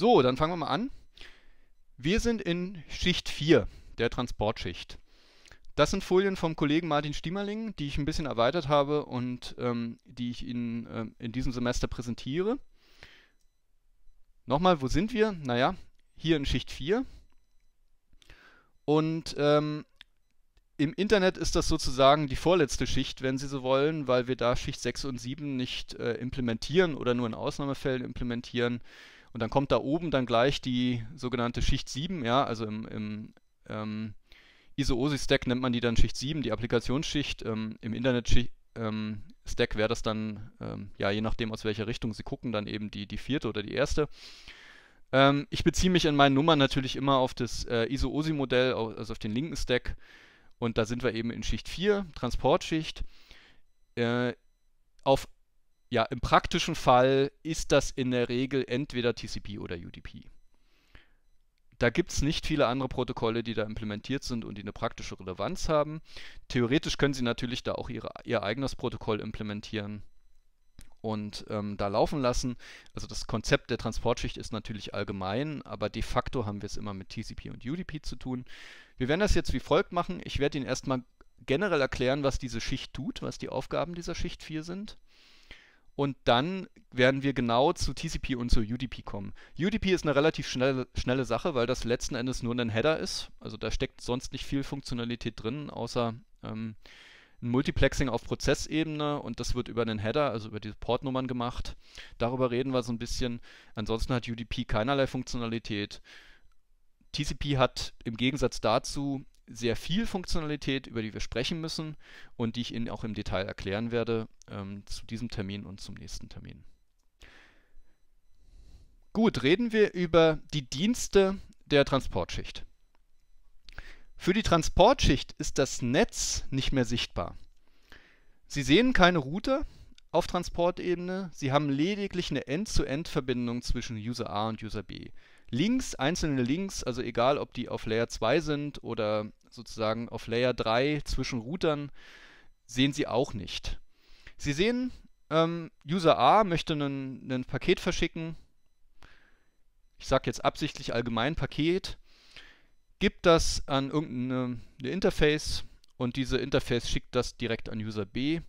So, dann fangen wir mal an. Wir sind in Schicht 4 der Transportschicht. Das sind Folien vom Kollegen Martin Stiemerling, die ich ein bisschen erweitert habe und ähm, die ich Ihnen ähm, in diesem Semester präsentiere. Nochmal, wo sind wir? Naja, hier in Schicht 4. Und ähm, im Internet ist das sozusagen die vorletzte Schicht, wenn Sie so wollen, weil wir da Schicht 6 und 7 nicht äh, implementieren oder nur in Ausnahmefällen implementieren. Und dann kommt da oben dann gleich die sogenannte Schicht 7, ja, also im, im ähm, ISO-OSI-Stack nennt man die dann Schicht 7, die Applikationsschicht. Ähm, Im Internet-Stack ähm, wäre das dann, ähm, ja, je nachdem aus welcher Richtung Sie gucken, dann eben die, die vierte oder die erste. Ähm, ich beziehe mich in meinen Nummern natürlich immer auf das äh, ISO-OSI-Modell, also auf den linken Stack. Und da sind wir eben in Schicht 4, Transportschicht. Äh, auf, ja, Im praktischen Fall ist das in der Regel entweder TCP oder UDP. Da gibt es nicht viele andere Protokolle, die da implementiert sind und die eine praktische Relevanz haben. Theoretisch können Sie natürlich da auch ihre, Ihr eigenes Protokoll implementieren und ähm, da laufen lassen. Also das Konzept der Transportschicht ist natürlich allgemein, aber de facto haben wir es immer mit TCP und UDP zu tun. Wir werden das jetzt wie folgt machen. Ich werde Ihnen erstmal generell erklären, was diese Schicht tut, was die Aufgaben dieser Schicht 4 sind. Und dann werden wir genau zu TCP und zu UDP kommen. UDP ist eine relativ schnelle, schnelle Sache, weil das letzten Endes nur ein Header ist. Also da steckt sonst nicht viel Funktionalität drin, außer ähm, ein Multiplexing auf Prozessebene und das wird über einen Header, also über diese Portnummern gemacht. Darüber reden wir so ein bisschen. Ansonsten hat UDP keinerlei Funktionalität. TCP hat im Gegensatz dazu sehr viel Funktionalität, über die wir sprechen müssen und die ich Ihnen auch im Detail erklären werde ähm, zu diesem Termin und zum nächsten Termin. Gut, reden wir über die Dienste der Transportschicht. Für die Transportschicht ist das Netz nicht mehr sichtbar. Sie sehen keine Router auf Transportebene, Sie haben lediglich eine End-zu-End-Verbindung zwischen User A und User B. Links, einzelne Links, also egal ob die auf Layer 2 sind oder sozusagen auf Layer 3 zwischen Routern, sehen Sie auch nicht. Sie sehen, ähm, User A möchte ein Paket verschicken. Ich sage jetzt absichtlich allgemein Paket. Gibt das an irgendeine Interface und diese Interface schickt das direkt an User B.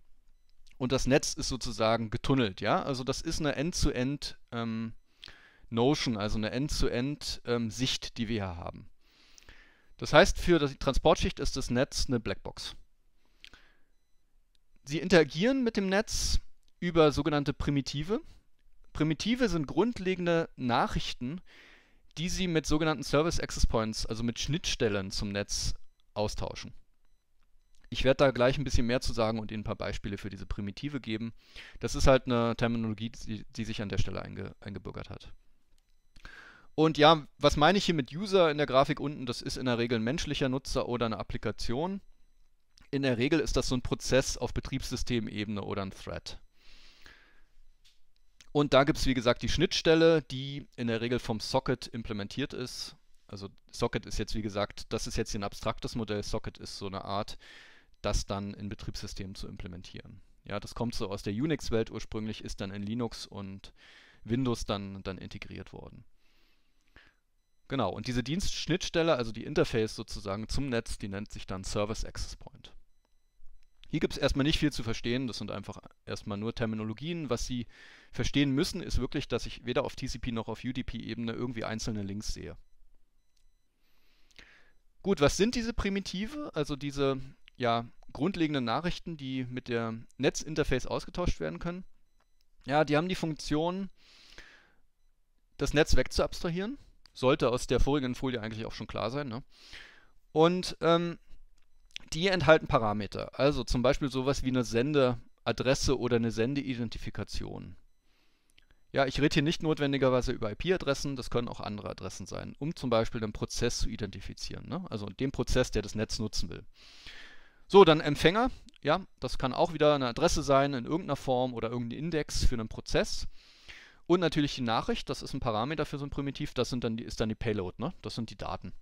Und das Netz ist sozusagen getunnelt, ja. Also das ist eine End-to-End ähm, Notion, also eine End-to-End ähm, Sicht, die wir hier haben. Das heißt, für die Transportschicht ist das Netz eine Blackbox. Sie interagieren mit dem Netz über sogenannte Primitive. Primitive sind grundlegende Nachrichten, die Sie mit sogenannten Service Access Points, also mit Schnittstellen zum Netz, austauschen. Ich werde da gleich ein bisschen mehr zu sagen und Ihnen ein paar Beispiele für diese Primitive geben. Das ist halt eine Terminologie, die, die sich an der Stelle einge, eingebürgert hat. Und ja, was meine ich hier mit User in der Grafik unten? Das ist in der Regel ein menschlicher Nutzer oder eine Applikation. In der Regel ist das so ein Prozess auf Betriebssystemebene oder ein Thread. Und da gibt es, wie gesagt, die Schnittstelle, die in der Regel vom Socket implementiert ist. Also Socket ist jetzt, wie gesagt, das ist jetzt ein abstraktes Modell. Socket ist so eine Art, das dann in Betriebssystemen zu implementieren. Ja, das kommt so aus der Unix-Welt ursprünglich, ist dann in Linux und Windows dann, dann integriert worden. Genau, und diese Dienstschnittstelle, also die Interface sozusagen zum Netz, die nennt sich dann Service Access Point. Hier gibt es erstmal nicht viel zu verstehen, das sind einfach erstmal nur Terminologien. Was Sie verstehen müssen, ist wirklich, dass ich weder auf TCP noch auf UDP-Ebene irgendwie einzelne Links sehe. Gut, was sind diese Primitive, also diese ja, grundlegenden Nachrichten, die mit der Netzinterface ausgetauscht werden können? Ja, die haben die Funktion, das Netz wegzuabstrahieren sollte aus der vorigen Folie eigentlich auch schon klar sein. Ne? Und ähm, die enthalten Parameter. Also zum Beispiel sowas wie eine Sendeadresse oder eine Sendeidentifikation. Ja, ich rede hier nicht notwendigerweise über IP-Adressen, das können auch andere Adressen sein, um zum Beispiel einen Prozess zu identifizieren. Ne? Also den Prozess, der das Netz nutzen will. So, dann Empfänger. Ja, das kann auch wieder eine Adresse sein in irgendeiner Form oder irgendein Index für einen Prozess. Und natürlich die Nachricht, das ist ein Parameter für so ein Primitiv, das sind dann die, ist dann die Payload, ne? Das sind die Daten,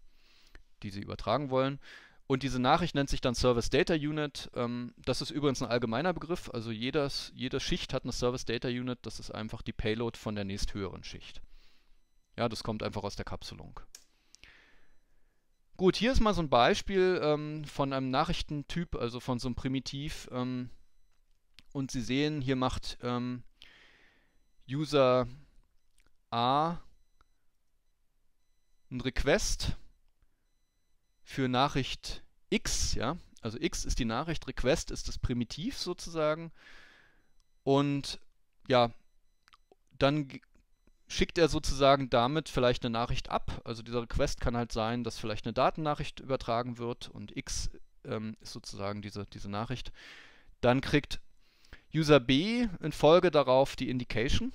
die Sie übertragen wollen. Und diese Nachricht nennt sich dann Service Data Unit. Ähm, das ist übrigens ein allgemeiner Begriff. Also jedes, jede Schicht hat eine Service Data Unit. Das ist einfach die Payload von der nächsthöheren Schicht. Ja, das kommt einfach aus der Kapselung. Gut, hier ist mal so ein Beispiel ähm, von einem Nachrichtentyp, also von so einem Primitiv. Ähm, und Sie sehen, hier macht ähm, User A ein Request für Nachricht X, ja, also X ist die Nachricht, Request ist das Primitiv sozusagen. Und ja, dann schickt er sozusagen damit vielleicht eine Nachricht ab. Also dieser Request kann halt sein, dass vielleicht eine Datennachricht übertragen wird und X ähm, ist sozusagen diese, diese Nachricht. Dann kriegt User B in Folge darauf die Indication.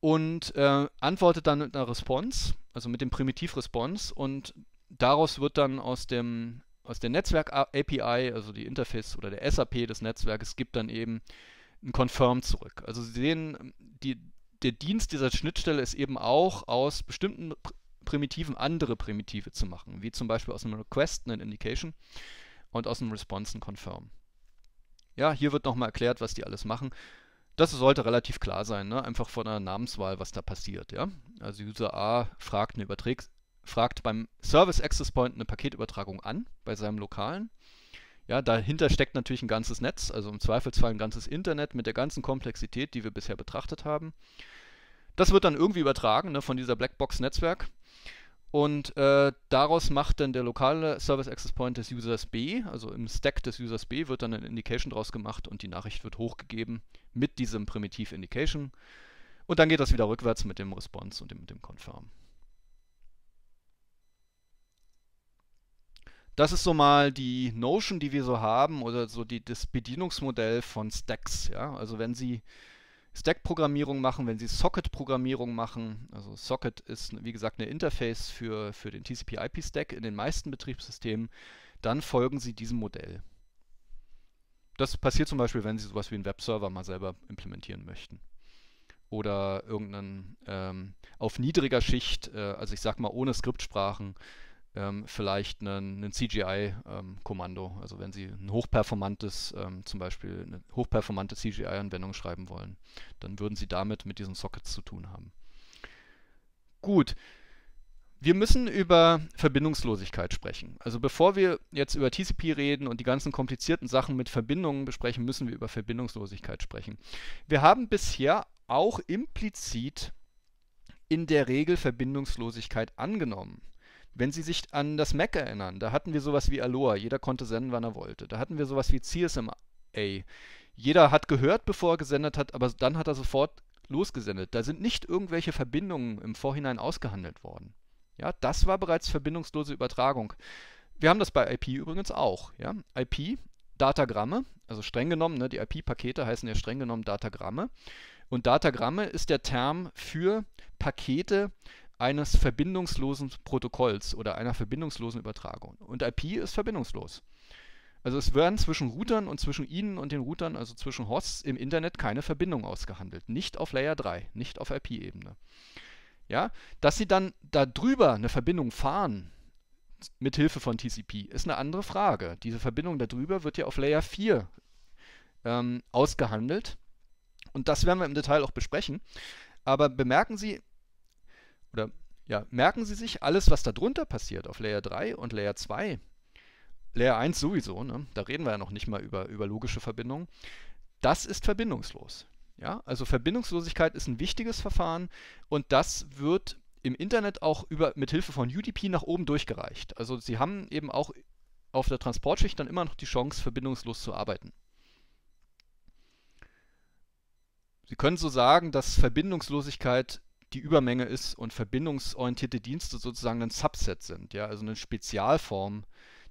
Und äh, antwortet dann mit einer Response, also mit dem Primitiv Response und daraus wird dann aus dem aus der Netzwerk-API, also die Interface oder der SAP des Netzwerkes, gibt dann eben ein Confirm zurück. Also Sie sehen, die, der Dienst dieser Schnittstelle ist eben auch aus bestimmten Primitiven andere Primitive zu machen, wie zum Beispiel aus einem Request eine Indication und aus einem Response ein Confirm. Ja, hier wird nochmal erklärt, was die alles machen. Das sollte relativ klar sein, ne? einfach von der Namenswahl, was da passiert. Ja? Also User A fragt eine fragt beim Service Access Point eine Paketübertragung an, bei seinem lokalen. Ja, dahinter steckt natürlich ein ganzes Netz, also im Zweifelsfall ein ganzes Internet mit der ganzen Komplexität, die wir bisher betrachtet haben. Das wird dann irgendwie übertragen ne, von dieser Blackbox-Netzwerk. Und äh, daraus macht dann der lokale Service Access Point des Users B, also im Stack des Users B wird dann eine Indication draus gemacht und die Nachricht wird hochgegeben mit diesem Primitiv Indication. Und dann geht das wieder rückwärts mit dem Response und dem, dem Confirm. Das ist so mal die Notion, die wir so haben oder so die, das Bedienungsmodell von Stacks. Ja? Also wenn Sie Stack-Programmierung machen, wenn Sie Socket-Programmierung machen, also Socket ist wie gesagt eine Interface für, für den TCP-IP-Stack in den meisten Betriebssystemen, dann folgen Sie diesem Modell. Das passiert zum Beispiel, wenn Sie sowas wie einen Webserver mal selber implementieren möchten. Oder irgendeinen ähm, auf niedriger Schicht, äh, also ich sag mal ohne Skriptsprachen, ähm, vielleicht ein CGI-Kommando. Ähm, also wenn Sie ein hochperformantes, ähm, zum Beispiel eine hochperformante CGI-Anwendung schreiben wollen, dann würden Sie damit mit diesen Sockets zu tun haben. Gut. Wir müssen über Verbindungslosigkeit sprechen. Also bevor wir jetzt über TCP reden und die ganzen komplizierten Sachen mit Verbindungen besprechen, müssen wir über Verbindungslosigkeit sprechen. Wir haben bisher auch implizit in der Regel Verbindungslosigkeit angenommen. Wenn Sie sich an das Mac erinnern, da hatten wir sowas wie Aloha, jeder konnte senden, wann er wollte. Da hatten wir sowas wie CSMA. Jeder hat gehört, bevor er gesendet hat, aber dann hat er sofort losgesendet. Da sind nicht irgendwelche Verbindungen im Vorhinein ausgehandelt worden. Ja, das war bereits verbindungslose Übertragung. Wir haben das bei IP übrigens auch. Ja? IP, Datagramme, also streng genommen, ne, die IP-Pakete heißen ja streng genommen Datagramme. Und Datagramme ist der Term für Pakete, eines verbindungslosen Protokolls oder einer verbindungslosen Übertragung. Und IP ist verbindungslos. Also es werden zwischen Routern und zwischen Ihnen und den Routern, also zwischen Hosts im Internet, keine Verbindung ausgehandelt. Nicht auf Layer 3, nicht auf IP-Ebene. Ja, dass Sie dann darüber eine Verbindung fahren, mit Hilfe von TCP, ist eine andere Frage. Diese Verbindung darüber wird ja auf Layer 4 ähm, ausgehandelt. Und das werden wir im Detail auch besprechen. Aber bemerken Sie, oder ja, merken Sie sich alles, was da drunter passiert auf Layer 3 und Layer 2. Layer 1 sowieso, ne? da reden wir ja noch nicht mal über, über logische Verbindungen. Das ist verbindungslos. Ja? Also Verbindungslosigkeit ist ein wichtiges Verfahren und das wird im Internet auch über, mit Hilfe von UDP nach oben durchgereicht. Also Sie haben eben auch auf der Transportschicht dann immer noch die Chance, verbindungslos zu arbeiten. Sie können so sagen, dass Verbindungslosigkeit die Übermenge ist und verbindungsorientierte Dienste sozusagen ein Subset sind, ja, also eine Spezialform,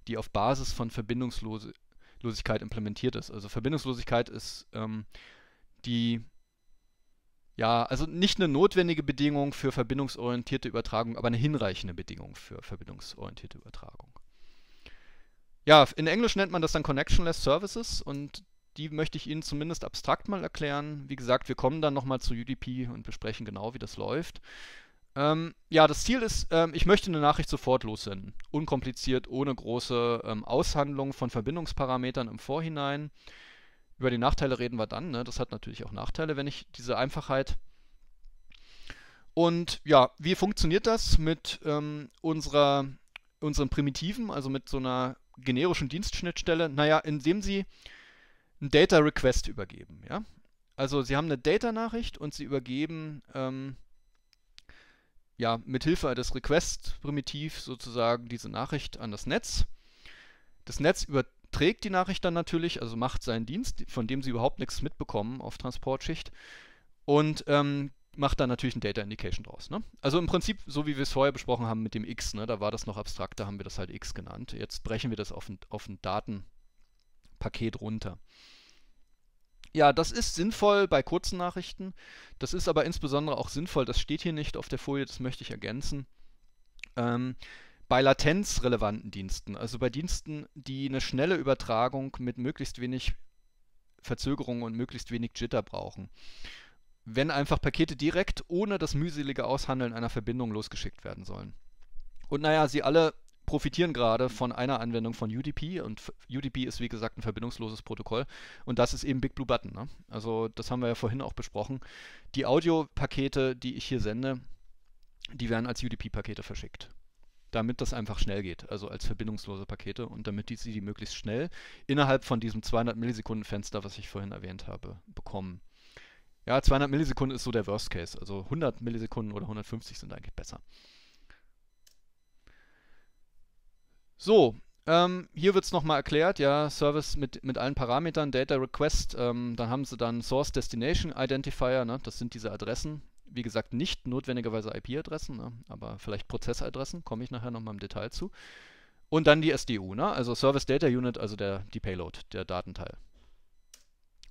die auf Basis von Verbindungslosigkeit implementiert ist. Also Verbindungslosigkeit ist ähm, die ja, also nicht eine notwendige Bedingung für verbindungsorientierte Übertragung, aber eine hinreichende Bedingung für verbindungsorientierte Übertragung. Ja, in Englisch nennt man das dann Connectionless Services und die möchte ich Ihnen zumindest abstrakt mal erklären. Wie gesagt, wir kommen dann nochmal zu UDP und besprechen genau, wie das läuft. Ähm, ja, das Ziel ist, ähm, ich möchte eine Nachricht sofort lossenden. Unkompliziert, ohne große ähm, Aushandlung von Verbindungsparametern im Vorhinein. Über die Nachteile reden wir dann. Ne? Das hat natürlich auch Nachteile, wenn ich diese Einfachheit. Und ja, wie funktioniert das mit ähm, unserer, unseren Primitiven, also mit so einer generischen Dienstschnittstelle? Naja, indem Sie einen Data Request übergeben. Ja? Also Sie haben eine Data-Nachricht und Sie übergeben ähm, ja, mit Hilfe des Request-Primitiv sozusagen diese Nachricht an das Netz. Das Netz überträgt die Nachricht dann natürlich, also macht seinen Dienst, von dem Sie überhaupt nichts mitbekommen auf Transportschicht und ähm, macht dann natürlich ein Data Indication draus. Ne? Also im Prinzip, so wie wir es vorher besprochen haben mit dem X, ne? da war das noch abstrakt, da haben wir das halt X genannt. Jetzt brechen wir das auf ein, auf ein Datenpaket runter. Ja, das ist sinnvoll bei kurzen Nachrichten. Das ist aber insbesondere auch sinnvoll, das steht hier nicht auf der Folie, das möchte ich ergänzen. Ähm, bei latenzrelevanten Diensten, also bei Diensten, die eine schnelle Übertragung mit möglichst wenig Verzögerung und möglichst wenig Jitter brauchen. Wenn einfach Pakete direkt ohne das mühselige Aushandeln einer Verbindung losgeschickt werden sollen. Und naja, sie alle profitieren gerade von einer Anwendung von UDP und UDP ist wie gesagt ein verbindungsloses Protokoll und das ist eben Big Blue Button. Ne? Also das haben wir ja vorhin auch besprochen. Die Audiopakete, die ich hier sende, die werden als UDP-Pakete verschickt. Damit das einfach schnell geht, also als verbindungslose Pakete und damit die, sie die möglichst schnell innerhalb von diesem 200 Millisekunden Fenster, was ich vorhin erwähnt habe, bekommen. Ja, 200 Millisekunden ist so der Worst Case, also 100 Millisekunden oder 150 sind eigentlich besser. So, ähm, hier wird es nochmal erklärt, ja, Service mit, mit allen Parametern, Data Request, ähm, dann haben sie dann Source Destination Identifier, ne, das sind diese Adressen. Wie gesagt, nicht notwendigerweise IP-Adressen, ne, aber vielleicht Prozessadressen, komme ich nachher nochmal im Detail zu. Und dann die SDU, ne, also Service Data Unit, also der, die Payload, der Datenteil.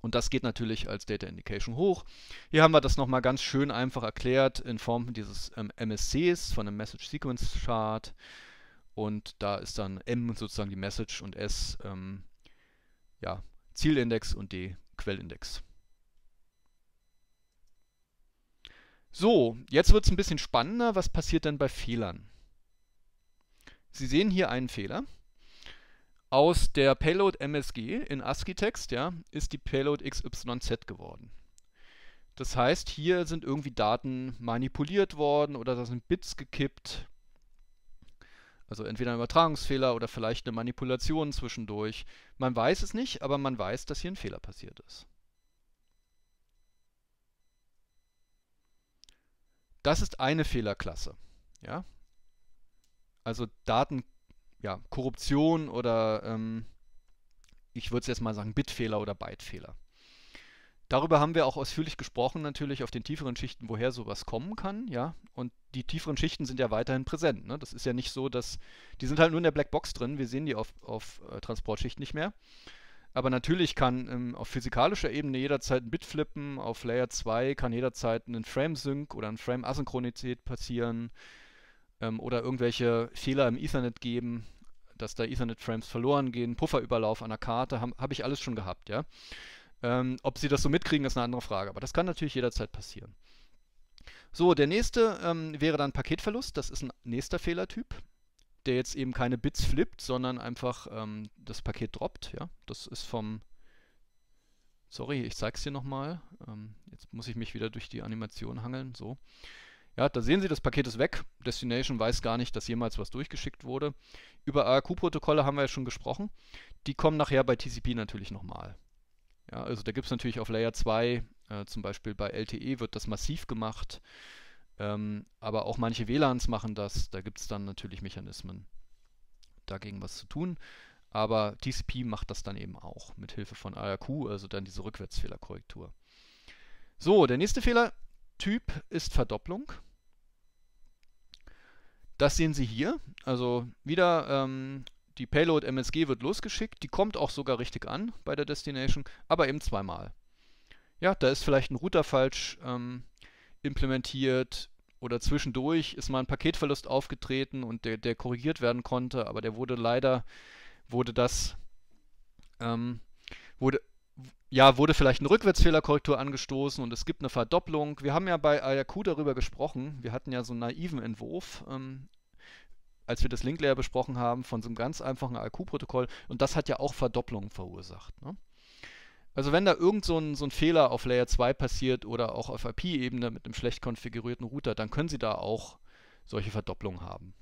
Und das geht natürlich als Data Indication hoch. Hier haben wir das nochmal ganz schön einfach erklärt in Form dieses ähm, MSCs von einem Message Sequence Chart. Und da ist dann M sozusagen die Message und S ähm, ja, Zielindex und D Quellindex. So, jetzt wird es ein bisschen spannender. Was passiert denn bei Fehlern? Sie sehen hier einen Fehler. Aus der Payload MSG in ASCII-Text ja, ist die Payload XYZ geworden. Das heißt, hier sind irgendwie Daten manipuliert worden oder da sind Bits gekippt also entweder ein Übertragungsfehler oder vielleicht eine Manipulation zwischendurch. Man weiß es nicht, aber man weiß, dass hier ein Fehler passiert ist. Das ist eine Fehlerklasse. Ja? Also Daten, ja, Korruption oder ähm, ich würde es jetzt mal sagen Bitfehler oder Bytefehler. Darüber haben wir auch ausführlich gesprochen, natürlich auf den tieferen Schichten, woher sowas kommen kann, ja. Und die tieferen Schichten sind ja weiterhin präsent. Ne? Das ist ja nicht so, dass die sind halt nur in der Blackbox drin. Wir sehen die auf, auf äh, Transportschicht nicht mehr. Aber natürlich kann ähm, auf physikalischer Ebene jederzeit ein Bit flippen, auf Layer 2 kann jederzeit ein Frame-Sync oder ein Frame-Asynchronität passieren ähm, oder irgendwelche Fehler im Ethernet geben, dass da Ethernet-Frames verloren gehen, Pufferüberlauf an der Karte, habe hab ich alles schon gehabt, ja. Ähm, ob sie das so mitkriegen, ist eine andere Frage. Aber das kann natürlich jederzeit passieren. So, der nächste ähm, wäre dann Paketverlust. Das ist ein nächster Fehlertyp, der jetzt eben keine Bits flippt, sondern einfach ähm, das Paket droppt. Ja? Das ist vom... Sorry, ich zeige es dir nochmal. Ähm, jetzt muss ich mich wieder durch die Animation hangeln. So. Ja, da sehen Sie, das Paket ist weg. Destination weiß gar nicht, dass jemals was durchgeschickt wurde. Über ARQ-Protokolle haben wir ja schon gesprochen. Die kommen nachher bei TCP natürlich nochmal. Ja, also da gibt es natürlich auf Layer 2, äh, zum Beispiel bei LTE wird das massiv gemacht, ähm, aber auch manche WLANs machen das. Da gibt es dann natürlich Mechanismen, dagegen was zu tun. Aber TCP macht das dann eben auch mit Hilfe von ARQ, also dann diese Rückwärtsfehlerkorrektur. So, der nächste Fehlertyp ist Verdopplung. Das sehen Sie hier. Also wieder ähm, die Payload MSG wird losgeschickt, die kommt auch sogar richtig an bei der Destination, aber eben zweimal. Ja, da ist vielleicht ein Router falsch ähm, implementiert oder zwischendurch ist mal ein Paketverlust aufgetreten und der, der korrigiert werden konnte, aber der wurde leider, wurde das, ähm, wurde, ja, wurde vielleicht eine Rückwärtsfehlerkorrektur angestoßen und es gibt eine Verdopplung. Wir haben ja bei IRQ darüber gesprochen. Wir hatten ja so einen naiven Entwurf ähm, als wir das Link Layer besprochen haben, von so einem ganz einfachen AQ-Protokoll. Und das hat ja auch Verdopplungen verursacht. Ne? Also wenn da irgend so ein, so ein Fehler auf Layer 2 passiert oder auch auf IP-Ebene mit einem schlecht konfigurierten Router, dann können Sie da auch solche Verdopplungen haben.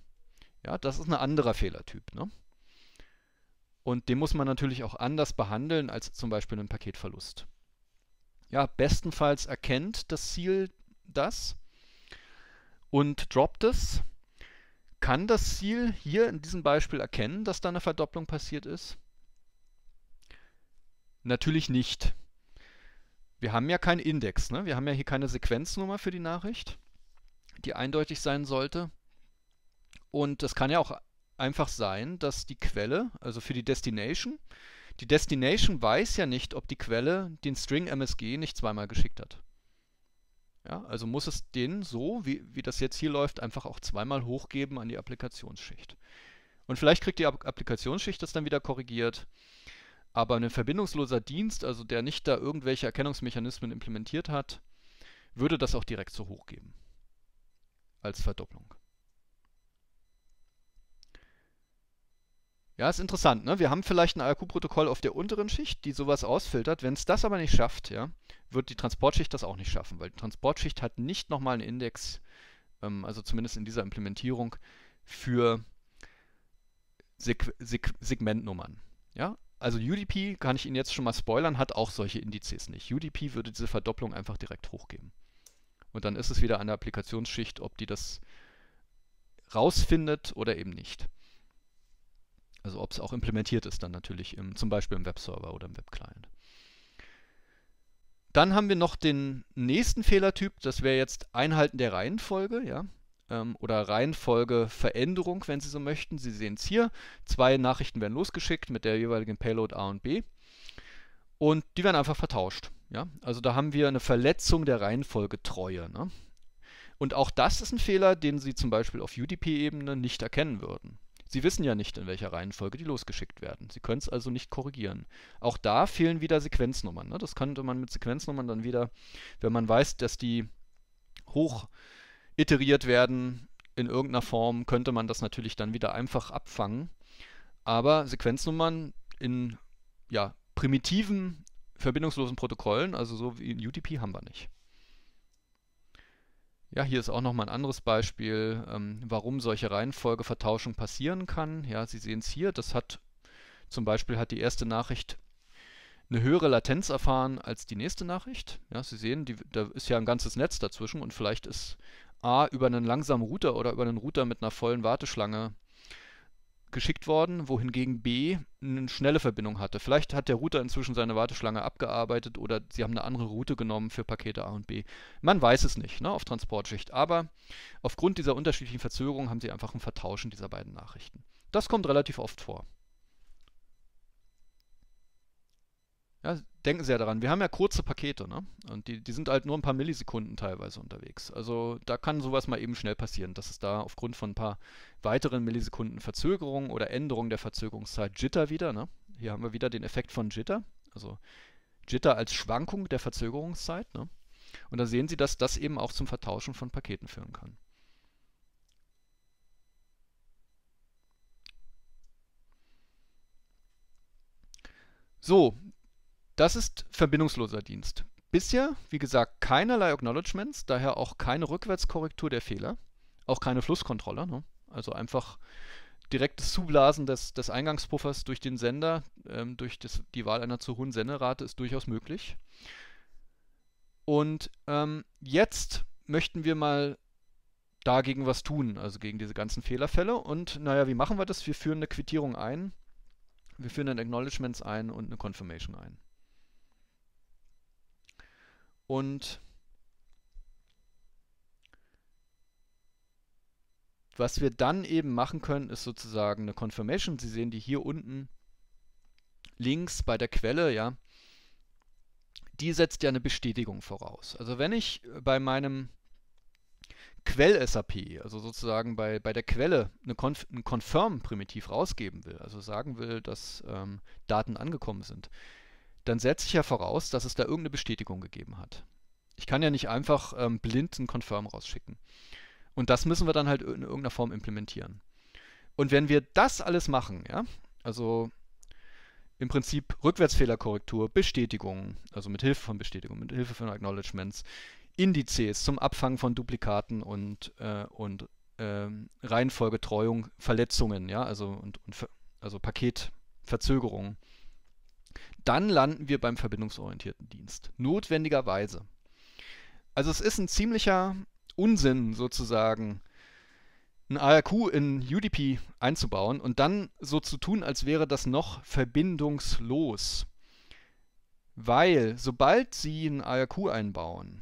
Ja, das ist ein anderer Fehlertyp. Ne? Und den muss man natürlich auch anders behandeln als zum Beispiel einen Paketverlust. Ja, bestenfalls erkennt das Ziel das und droppt es. Kann das Ziel hier in diesem Beispiel erkennen, dass da eine Verdopplung passiert ist? Natürlich nicht. Wir haben ja keinen Index, ne? wir haben ja hier keine Sequenznummer für die Nachricht, die eindeutig sein sollte. Und es kann ja auch einfach sein, dass die Quelle, also für die Destination, die Destination weiß ja nicht, ob die Quelle den String MSG nicht zweimal geschickt hat. Ja, also muss es den so, wie, wie das jetzt hier läuft, einfach auch zweimal hochgeben an die Applikationsschicht. Und vielleicht kriegt die Applikationsschicht das dann wieder korrigiert. Aber ein verbindungsloser Dienst, also der nicht da irgendwelche Erkennungsmechanismen implementiert hat, würde das auch direkt so hochgeben. Als Verdopplung. Ja, ist interessant. Ne? Wir haben vielleicht ein ARQ-Protokoll auf der unteren Schicht, die sowas ausfiltert. Wenn es das aber nicht schafft, ja, wird die Transportschicht das auch nicht schaffen, weil die Transportschicht hat nicht nochmal einen Index, ähm, also zumindest in dieser Implementierung, für Seg Seg Segmentnummern. Ja? Also UDP, kann ich Ihnen jetzt schon mal spoilern, hat auch solche Indizes nicht. UDP würde diese Verdopplung einfach direkt hochgeben. Und dann ist es wieder an der Applikationsschicht, ob die das rausfindet oder eben nicht. Also ob es auch implementiert ist dann natürlich, im, zum Beispiel im Webserver oder im Webclient. Dann haben wir noch den nächsten Fehlertyp, das wäre jetzt Einhalten der Reihenfolge, ja, ähm, oder Reihenfolgeveränderung, wenn Sie so möchten. Sie sehen es hier, zwei Nachrichten werden losgeschickt mit der jeweiligen Payload A und B und die werden einfach vertauscht. Ja? Also da haben wir eine Verletzung der Reihenfolgetreue. Ne? Und auch das ist ein Fehler, den Sie zum Beispiel auf UDP-Ebene nicht erkennen würden. Sie wissen ja nicht, in welcher Reihenfolge die losgeschickt werden. Sie können es also nicht korrigieren. Auch da fehlen wieder Sequenznummern. Ne? Das könnte man mit Sequenznummern dann wieder, wenn man weiß, dass die hoch iteriert werden in irgendeiner Form, könnte man das natürlich dann wieder einfach abfangen. Aber Sequenznummern in ja, primitiven verbindungslosen Protokollen, also so wie in UTP, haben wir nicht. Ja, hier ist auch nochmal ein anderes Beispiel, ähm, warum solche Reihenfolgevertauschung passieren kann. Ja, Sie sehen es hier, das hat zum Beispiel hat die erste Nachricht eine höhere Latenz erfahren als die nächste Nachricht. Ja, Sie sehen, die, da ist ja ein ganzes Netz dazwischen und vielleicht ist A über einen langsamen Router oder über einen Router mit einer vollen Warteschlange geschickt worden, wohingegen B eine schnelle Verbindung hatte. Vielleicht hat der Router inzwischen seine Warteschlange abgearbeitet oder sie haben eine andere Route genommen für Pakete A und B. Man weiß es nicht ne, auf Transportschicht, aber aufgrund dieser unterschiedlichen Verzögerungen haben sie einfach ein Vertauschen dieser beiden Nachrichten. Das kommt relativ oft vor. Ja, denken Sie ja daran, wir haben ja kurze Pakete, ne? Und die, die sind halt nur ein paar Millisekunden teilweise unterwegs. Also da kann sowas mal eben schnell passieren, dass es da aufgrund von ein paar weiteren Millisekunden Verzögerung oder Änderung der Verzögerungszeit Jitter wieder, ne? Hier haben wir wieder den Effekt von Jitter, also Jitter als Schwankung der Verzögerungszeit, ne? Und da sehen Sie, dass das eben auch zum Vertauschen von Paketen führen kann. So, das ist verbindungsloser Dienst. Bisher, wie gesagt, keinerlei Acknowledgements, daher auch keine Rückwärtskorrektur der Fehler, auch keine Flusskontrolle. Ne? Also einfach direktes Zublasen des, des Eingangspuffers durch den Sender, ähm, durch das, die Wahl einer zu hohen Senderate ist durchaus möglich. Und ähm, jetzt möchten wir mal dagegen was tun, also gegen diese ganzen Fehlerfälle. Und naja, wie machen wir das? Wir führen eine Quittierung ein, wir führen ein Acknowledgements ein und eine Confirmation ein. Und was wir dann eben machen können, ist sozusagen eine Confirmation. Sie sehen die hier unten links bei der Quelle, ja. Die setzt ja eine Bestätigung voraus. Also wenn ich bei meinem Quell-SAP, also sozusagen bei, bei der Quelle, eine Conf ein Confirm-Primitiv rausgeben will, also sagen will, dass ähm, Daten angekommen sind, dann setze ich ja voraus, dass es da irgendeine Bestätigung gegeben hat. Ich kann ja nicht einfach ähm, blind einen Confirm rausschicken. Und das müssen wir dann halt in irgendeiner Form implementieren. Und wenn wir das alles machen, ja, also im Prinzip Rückwärtsfehlerkorrektur, Bestätigung, also mit Hilfe von Bestätigung, mit Hilfe von Acknowledgements, Indizes zum Abfangen von Duplikaten und, äh, und ähm, Reihenfolgetreuung, Verletzungen, ja, also, und, und also Paketverzögerungen. Dann landen wir beim verbindungsorientierten Dienst. Notwendigerweise. Also es ist ein ziemlicher Unsinn sozusagen, ein ARQ in UDP einzubauen und dann so zu tun, als wäre das noch verbindungslos. Weil sobald Sie ein ARQ einbauen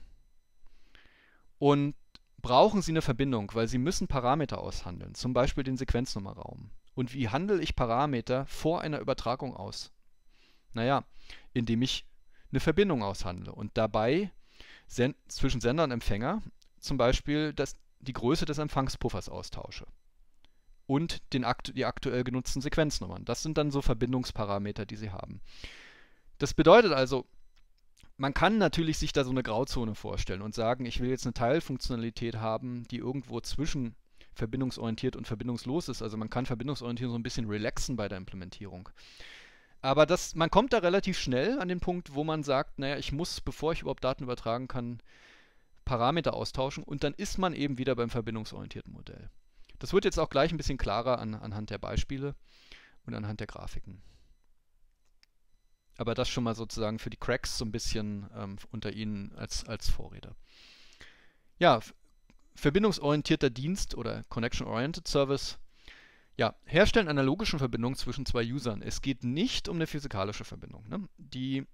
und brauchen Sie eine Verbindung, weil Sie müssen Parameter aushandeln, zum Beispiel den Sequenznummerraum. Und wie handle ich Parameter vor einer Übertragung aus? Naja, indem ich eine Verbindung aushandle und dabei sen zwischen Sender und Empfänger zum Beispiel das, die Größe des Empfangspuffers austausche und den akt die aktuell genutzten Sequenznummern. Das sind dann so Verbindungsparameter, die Sie haben. Das bedeutet also, man kann natürlich sich da so eine Grauzone vorstellen und sagen, ich will jetzt eine Teilfunktionalität haben, die irgendwo zwischen verbindungsorientiert und verbindungslos ist. Also man kann verbindungsorientiert so ein bisschen relaxen bei der Implementierung. Aber das, man kommt da relativ schnell an den Punkt, wo man sagt, naja, ich muss, bevor ich überhaupt Daten übertragen kann, Parameter austauschen und dann ist man eben wieder beim verbindungsorientierten Modell. Das wird jetzt auch gleich ein bisschen klarer an, anhand der Beispiele und anhand der Grafiken. Aber das schon mal sozusagen für die Cracks so ein bisschen ähm, unter Ihnen als, als Vorrede. Ja, verbindungsorientierter Dienst oder Connection-Oriented Service. Ja, Herstellen einer logischen Verbindung zwischen zwei Usern. Es geht nicht um eine physikalische Verbindung. Ne? Die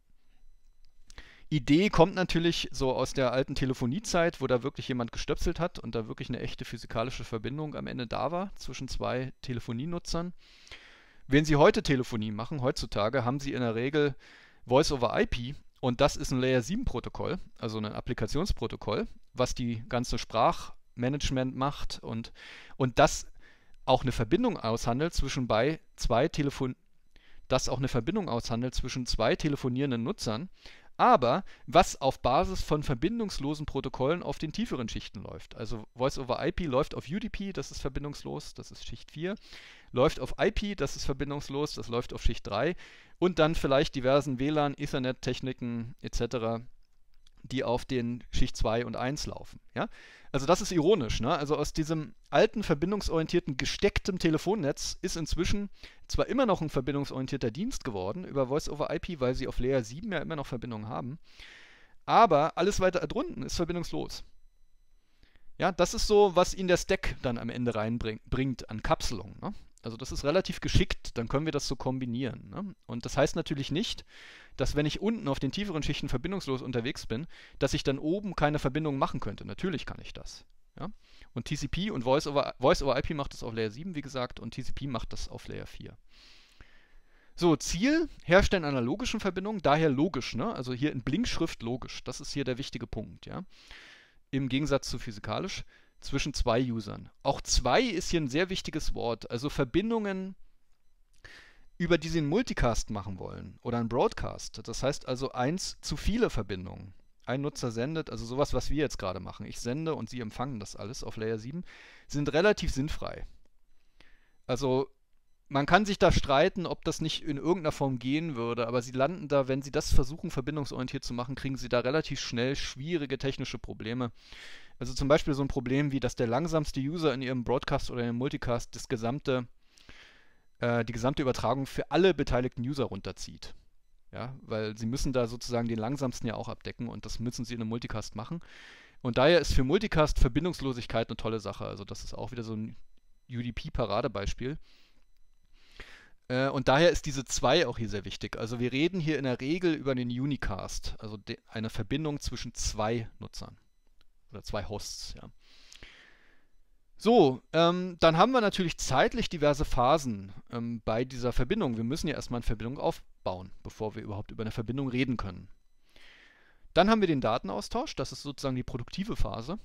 Idee kommt natürlich so aus der alten Telefoniezeit, wo da wirklich jemand gestöpselt hat und da wirklich eine echte physikalische Verbindung am Ende da war zwischen zwei Telefonienutzern. Wenn Sie heute Telefonie machen, heutzutage, haben Sie in der Regel Voice over IP und das ist ein Layer 7 Protokoll, also ein Applikationsprotokoll, was die ganze Sprachmanagement macht und, und das auch eine Verbindung aushandelt zwischen bei zwei Telefon das auch eine Verbindung aushandelt zwischen zwei telefonierenden Nutzern, aber was auf Basis von verbindungslosen Protokollen auf den tieferen Schichten läuft. Also Voice over IP läuft auf UDP, das ist verbindungslos, das ist Schicht 4, läuft auf IP, das ist verbindungslos, das läuft auf Schicht 3 und dann vielleicht diversen WLAN, Ethernet-Techniken etc., die auf den Schicht 2 und 1 laufen. Ja? Also das ist ironisch. Ne? Also aus diesem alten verbindungsorientierten gesteckten Telefonnetz ist inzwischen zwar immer noch ein verbindungsorientierter Dienst geworden über Voice over IP, weil sie auf Layer 7 ja immer noch Verbindungen haben, aber alles weiter drunten ist verbindungslos. Ja, das ist so, was ihnen der Stack dann am Ende reinbringt an Kapselung. Ne? Also das ist relativ geschickt, dann können wir das so kombinieren. Ne? Und das heißt natürlich nicht, dass wenn ich unten auf den tieferen Schichten verbindungslos unterwegs bin, dass ich dann oben keine Verbindung machen könnte. Natürlich kann ich das. Ja? Und TCP und Voice over, Voice over IP macht das auf Layer 7, wie gesagt, und TCP macht das auf Layer 4. So, Ziel, Herstellen einer logischen Verbindung, daher logisch, ne? also hier in Blinkschrift logisch, das ist hier der wichtige Punkt. Ja? Im Gegensatz zu physikalisch zwischen zwei Usern. Auch zwei ist hier ein sehr wichtiges Wort. Also Verbindungen, über die Sie einen Multicast machen wollen oder einen Broadcast. Das heißt also eins zu viele Verbindungen. Ein Nutzer sendet, also sowas, was wir jetzt gerade machen. Ich sende und Sie empfangen das alles auf Layer 7, sind relativ sinnfrei. Also man kann sich da streiten, ob das nicht in irgendeiner Form gehen würde, aber sie landen da, wenn sie das versuchen, verbindungsorientiert zu machen, kriegen sie da relativ schnell schwierige technische Probleme. Also zum Beispiel so ein Problem wie, dass der langsamste User in ihrem Broadcast oder ihrem Multicast das gesamte, äh, die gesamte Übertragung für alle beteiligten User runterzieht. Ja, weil sie müssen da sozusagen den langsamsten ja auch abdecken und das müssen sie in einem Multicast machen. Und daher ist für Multicast Verbindungslosigkeit eine tolle Sache. Also das ist auch wieder so ein UDP-Paradebeispiel. Äh, und daher ist diese 2 auch hier sehr wichtig. Also wir reden hier in der Regel über den Unicast, also eine Verbindung zwischen zwei Nutzern. Oder zwei Hosts, ja. So, ähm, dann haben wir natürlich zeitlich diverse Phasen ähm, bei dieser Verbindung. Wir müssen ja erstmal eine Verbindung aufbauen, bevor wir überhaupt über eine Verbindung reden können. Dann haben wir den Datenaustausch, das ist sozusagen die produktive Phase,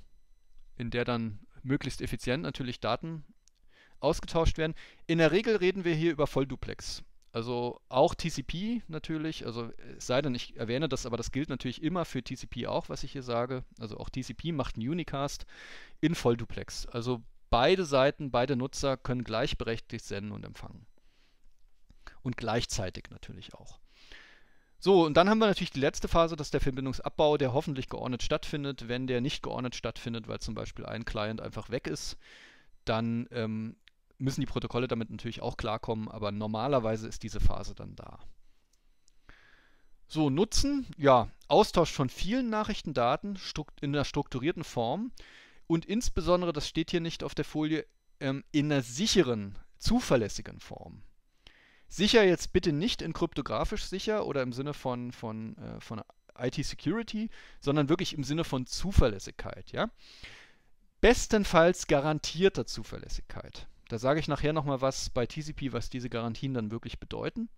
in der dann möglichst effizient natürlich Daten ausgetauscht werden. In der Regel reden wir hier über Vollduplex. Also auch TCP natürlich, also es sei denn, ich erwähne das, aber das gilt natürlich immer für TCP auch, was ich hier sage. Also auch TCP macht einen Unicast in Vollduplex. Also beide Seiten, beide Nutzer können gleichberechtigt senden und empfangen. und gleichzeitig natürlich auch. So, und dann haben wir natürlich die letzte Phase, das ist der Verbindungsabbau, der hoffentlich geordnet stattfindet. Wenn der nicht geordnet stattfindet, weil zum Beispiel ein Client einfach weg ist, dann ähm, müssen die Protokolle damit natürlich auch klarkommen, aber normalerweise ist diese Phase dann da. So, Nutzen, ja, Austausch von vielen Nachrichtendaten in einer strukturierten Form und insbesondere, das steht hier nicht auf der Folie, ähm, in einer sicheren, zuverlässigen Form. Sicher jetzt bitte nicht in kryptografisch sicher oder im Sinne von, von, äh, von IT-Security, sondern wirklich im Sinne von Zuverlässigkeit. Ja? Bestenfalls garantierter Zuverlässigkeit. Da sage ich nachher nochmal was bei TCP, was diese Garantien dann wirklich bedeuten.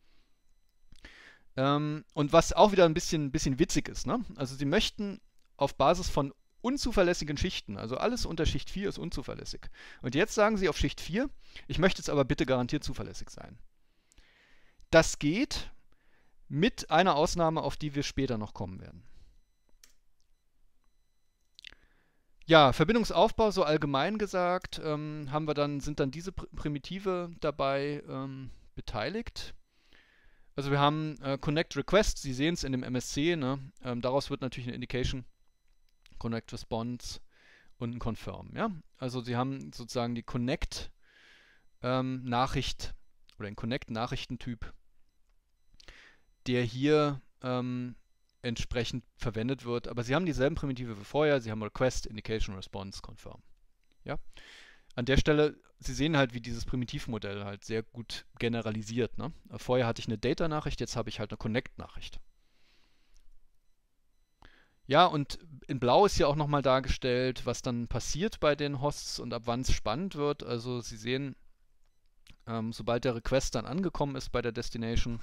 Ähm, und was auch wieder ein bisschen, bisschen witzig ist. Ne? Also sie möchten auf Basis von unzuverlässigen Schichten, also alles unter Schicht 4 ist unzuverlässig. Und jetzt sagen sie auf Schicht 4, ich möchte jetzt aber bitte garantiert zuverlässig sein. Das geht mit einer Ausnahme, auf die wir später noch kommen werden. Ja, Verbindungsaufbau, so allgemein gesagt, ähm, haben wir dann, sind dann diese Primitive dabei ähm, beteiligt. Also wir haben äh, Connect Request, Sie sehen es in dem MSC, ne? ähm, daraus wird natürlich eine Indication, Connect Response und ein Confirm. Ja? Also Sie haben sozusagen die Connect ähm, Nachricht oder den Connect-Nachrichtentyp, der hier ähm, entsprechend verwendet wird. Aber sie haben dieselben Primitive wie vorher. Sie haben Request, Indication, Response, Confirm. Ja? An der Stelle, Sie sehen halt, wie dieses Primitivmodell halt sehr gut generalisiert. Ne? Vorher hatte ich eine Data-Nachricht, jetzt habe ich halt eine Connect-Nachricht. Ja, und in Blau ist hier auch nochmal dargestellt, was dann passiert bei den Hosts und ab wann es spannend wird. Also Sie sehen, ähm, sobald der Request dann angekommen ist bei der Destination,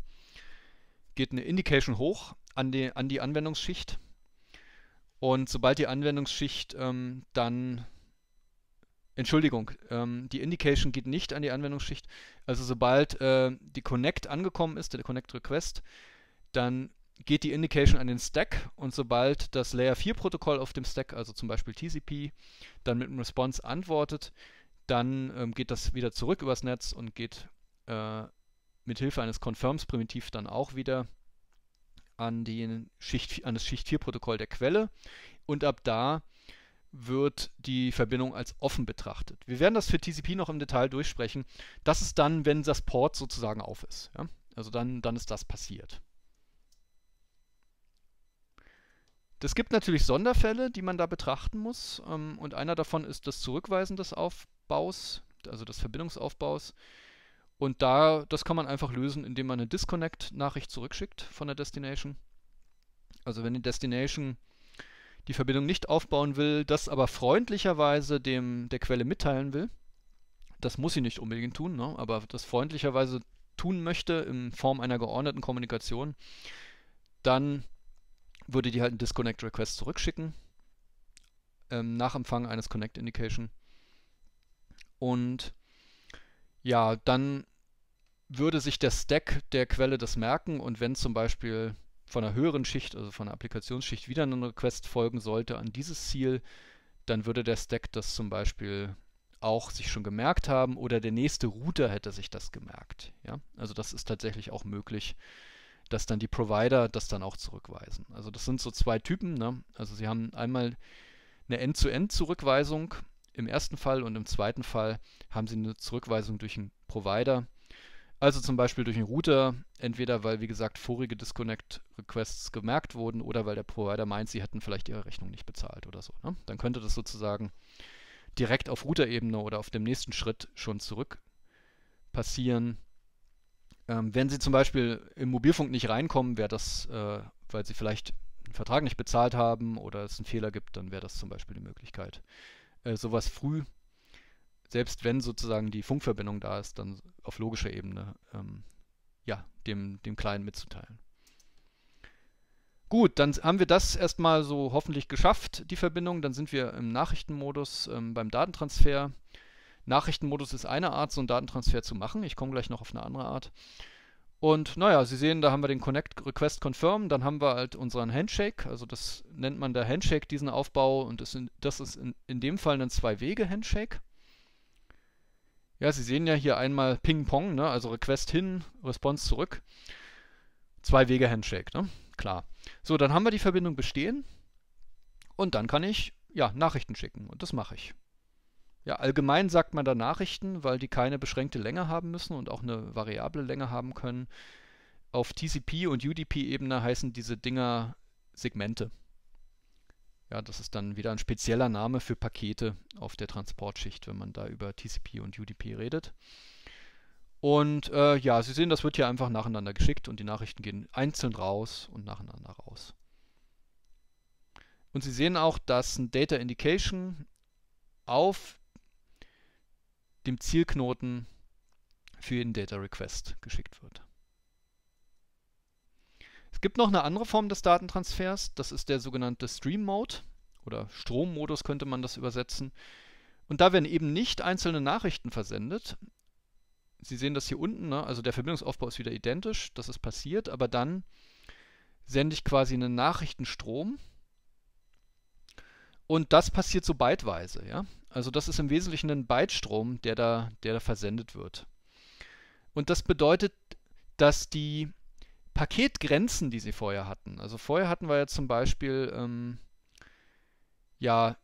geht eine Indication hoch an die, an die Anwendungsschicht. Und sobald die Anwendungsschicht ähm, dann, Entschuldigung, ähm, die Indication geht nicht an die Anwendungsschicht. Also sobald äh, die Connect angekommen ist, der Connect Request, dann geht die Indication an den Stack und sobald das Layer 4 Protokoll auf dem Stack, also zum Beispiel TCP, dann mit einem Response antwortet, dann ähm, geht das wieder zurück übers Netz und geht äh, mit Hilfe eines Confirms Primitiv dann auch wieder an, die Schicht, an das Schicht 4 Protokoll der Quelle und ab da wird die Verbindung als offen betrachtet. Wir werden das für TCP noch im Detail durchsprechen. Das ist dann, wenn das Port sozusagen auf ist. Ja? Also dann, dann ist das passiert. Es gibt natürlich Sonderfälle, die man da betrachten muss. Ähm, und einer davon ist das Zurückweisen des Aufbaus, also des Verbindungsaufbaus. Und da, das kann man einfach lösen, indem man eine Disconnect-Nachricht zurückschickt von der Destination. Also wenn die Destination die Verbindung nicht aufbauen will, das aber freundlicherweise dem der Quelle mitteilen will, das muss sie nicht unbedingt tun, ne? aber das freundlicherweise tun möchte in Form einer geordneten Kommunikation, dann würde die halt einen Disconnect-Request zurückschicken ähm, nach Empfang eines Connect-Indication. Und ja, dann würde sich der Stack der Quelle das merken und wenn zum Beispiel von einer höheren Schicht, also von einer Applikationsschicht, wieder ein Request folgen sollte an dieses Ziel, dann würde der Stack das zum Beispiel auch sich schon gemerkt haben oder der nächste Router hätte sich das gemerkt. Ja? Also das ist tatsächlich auch möglich, dass dann die Provider das dann auch zurückweisen. Also das sind so zwei Typen. Ne? Also sie haben einmal eine End-zu-End-Zurückweisung im ersten Fall und im zweiten Fall haben sie eine Zurückweisung durch einen Provider. Also zum Beispiel durch einen Router, entweder weil, wie gesagt, vorige Disconnect-Requests gemerkt wurden oder weil der Provider meint, sie hätten vielleicht ihre Rechnung nicht bezahlt oder so. Ne? Dann könnte das sozusagen direkt auf Router-Ebene oder auf dem nächsten Schritt schon zurück passieren. Ähm, wenn Sie zum Beispiel im Mobilfunk nicht reinkommen, wäre das, äh, weil Sie vielleicht einen Vertrag nicht bezahlt haben oder es einen Fehler gibt, dann wäre das zum Beispiel die Möglichkeit, äh, sowas früh selbst wenn sozusagen die Funkverbindung da ist, dann auf logischer Ebene ähm, ja, dem, dem Client mitzuteilen. Gut, dann haben wir das erstmal so hoffentlich geschafft, die Verbindung. Dann sind wir im Nachrichtenmodus ähm, beim Datentransfer. Nachrichtenmodus ist eine Art, so einen Datentransfer zu machen. Ich komme gleich noch auf eine andere Art. Und naja, Sie sehen, da haben wir den Connect Request Confirm, dann haben wir halt unseren Handshake, also das nennt man der Handshake, diesen Aufbau und das, in, das ist in, in dem Fall ein Zwei-Wege-Handshake. Ja, Sie sehen ja hier einmal Ping-Pong, ne? also Request hin, Response zurück. Zwei Wege Handshake, ne? klar. So, dann haben wir die Verbindung bestehen und dann kann ich ja, Nachrichten schicken und das mache ich. Ja, allgemein sagt man da Nachrichten, weil die keine beschränkte Länge haben müssen und auch eine variable Länge haben können. Auf TCP- und UDP-Ebene heißen diese Dinger Segmente. Ja, das ist dann wieder ein spezieller Name für Pakete auf der Transportschicht, wenn man da über TCP und UDP redet. Und äh, ja, Sie sehen, das wird hier einfach nacheinander geschickt und die Nachrichten gehen einzeln raus und nacheinander raus. Und Sie sehen auch, dass ein Data Indication auf dem Zielknoten für den Data Request geschickt wird. Es gibt noch eine andere Form des Datentransfers, das ist der sogenannte Stream Mode oder Strommodus könnte man das übersetzen. Und da werden eben nicht einzelne Nachrichten versendet. Sie sehen das hier unten, ne? also der Verbindungsaufbau ist wieder identisch, das ist passiert, aber dann sende ich quasi einen Nachrichtenstrom und das passiert so byteweise, ja. Also das ist im Wesentlichen ein Bytestrom, der da, der da versendet wird. Und das bedeutet, dass die Paketgrenzen, die sie vorher hatten, also vorher hatten wir ja zum Beispiel, ähm, ja,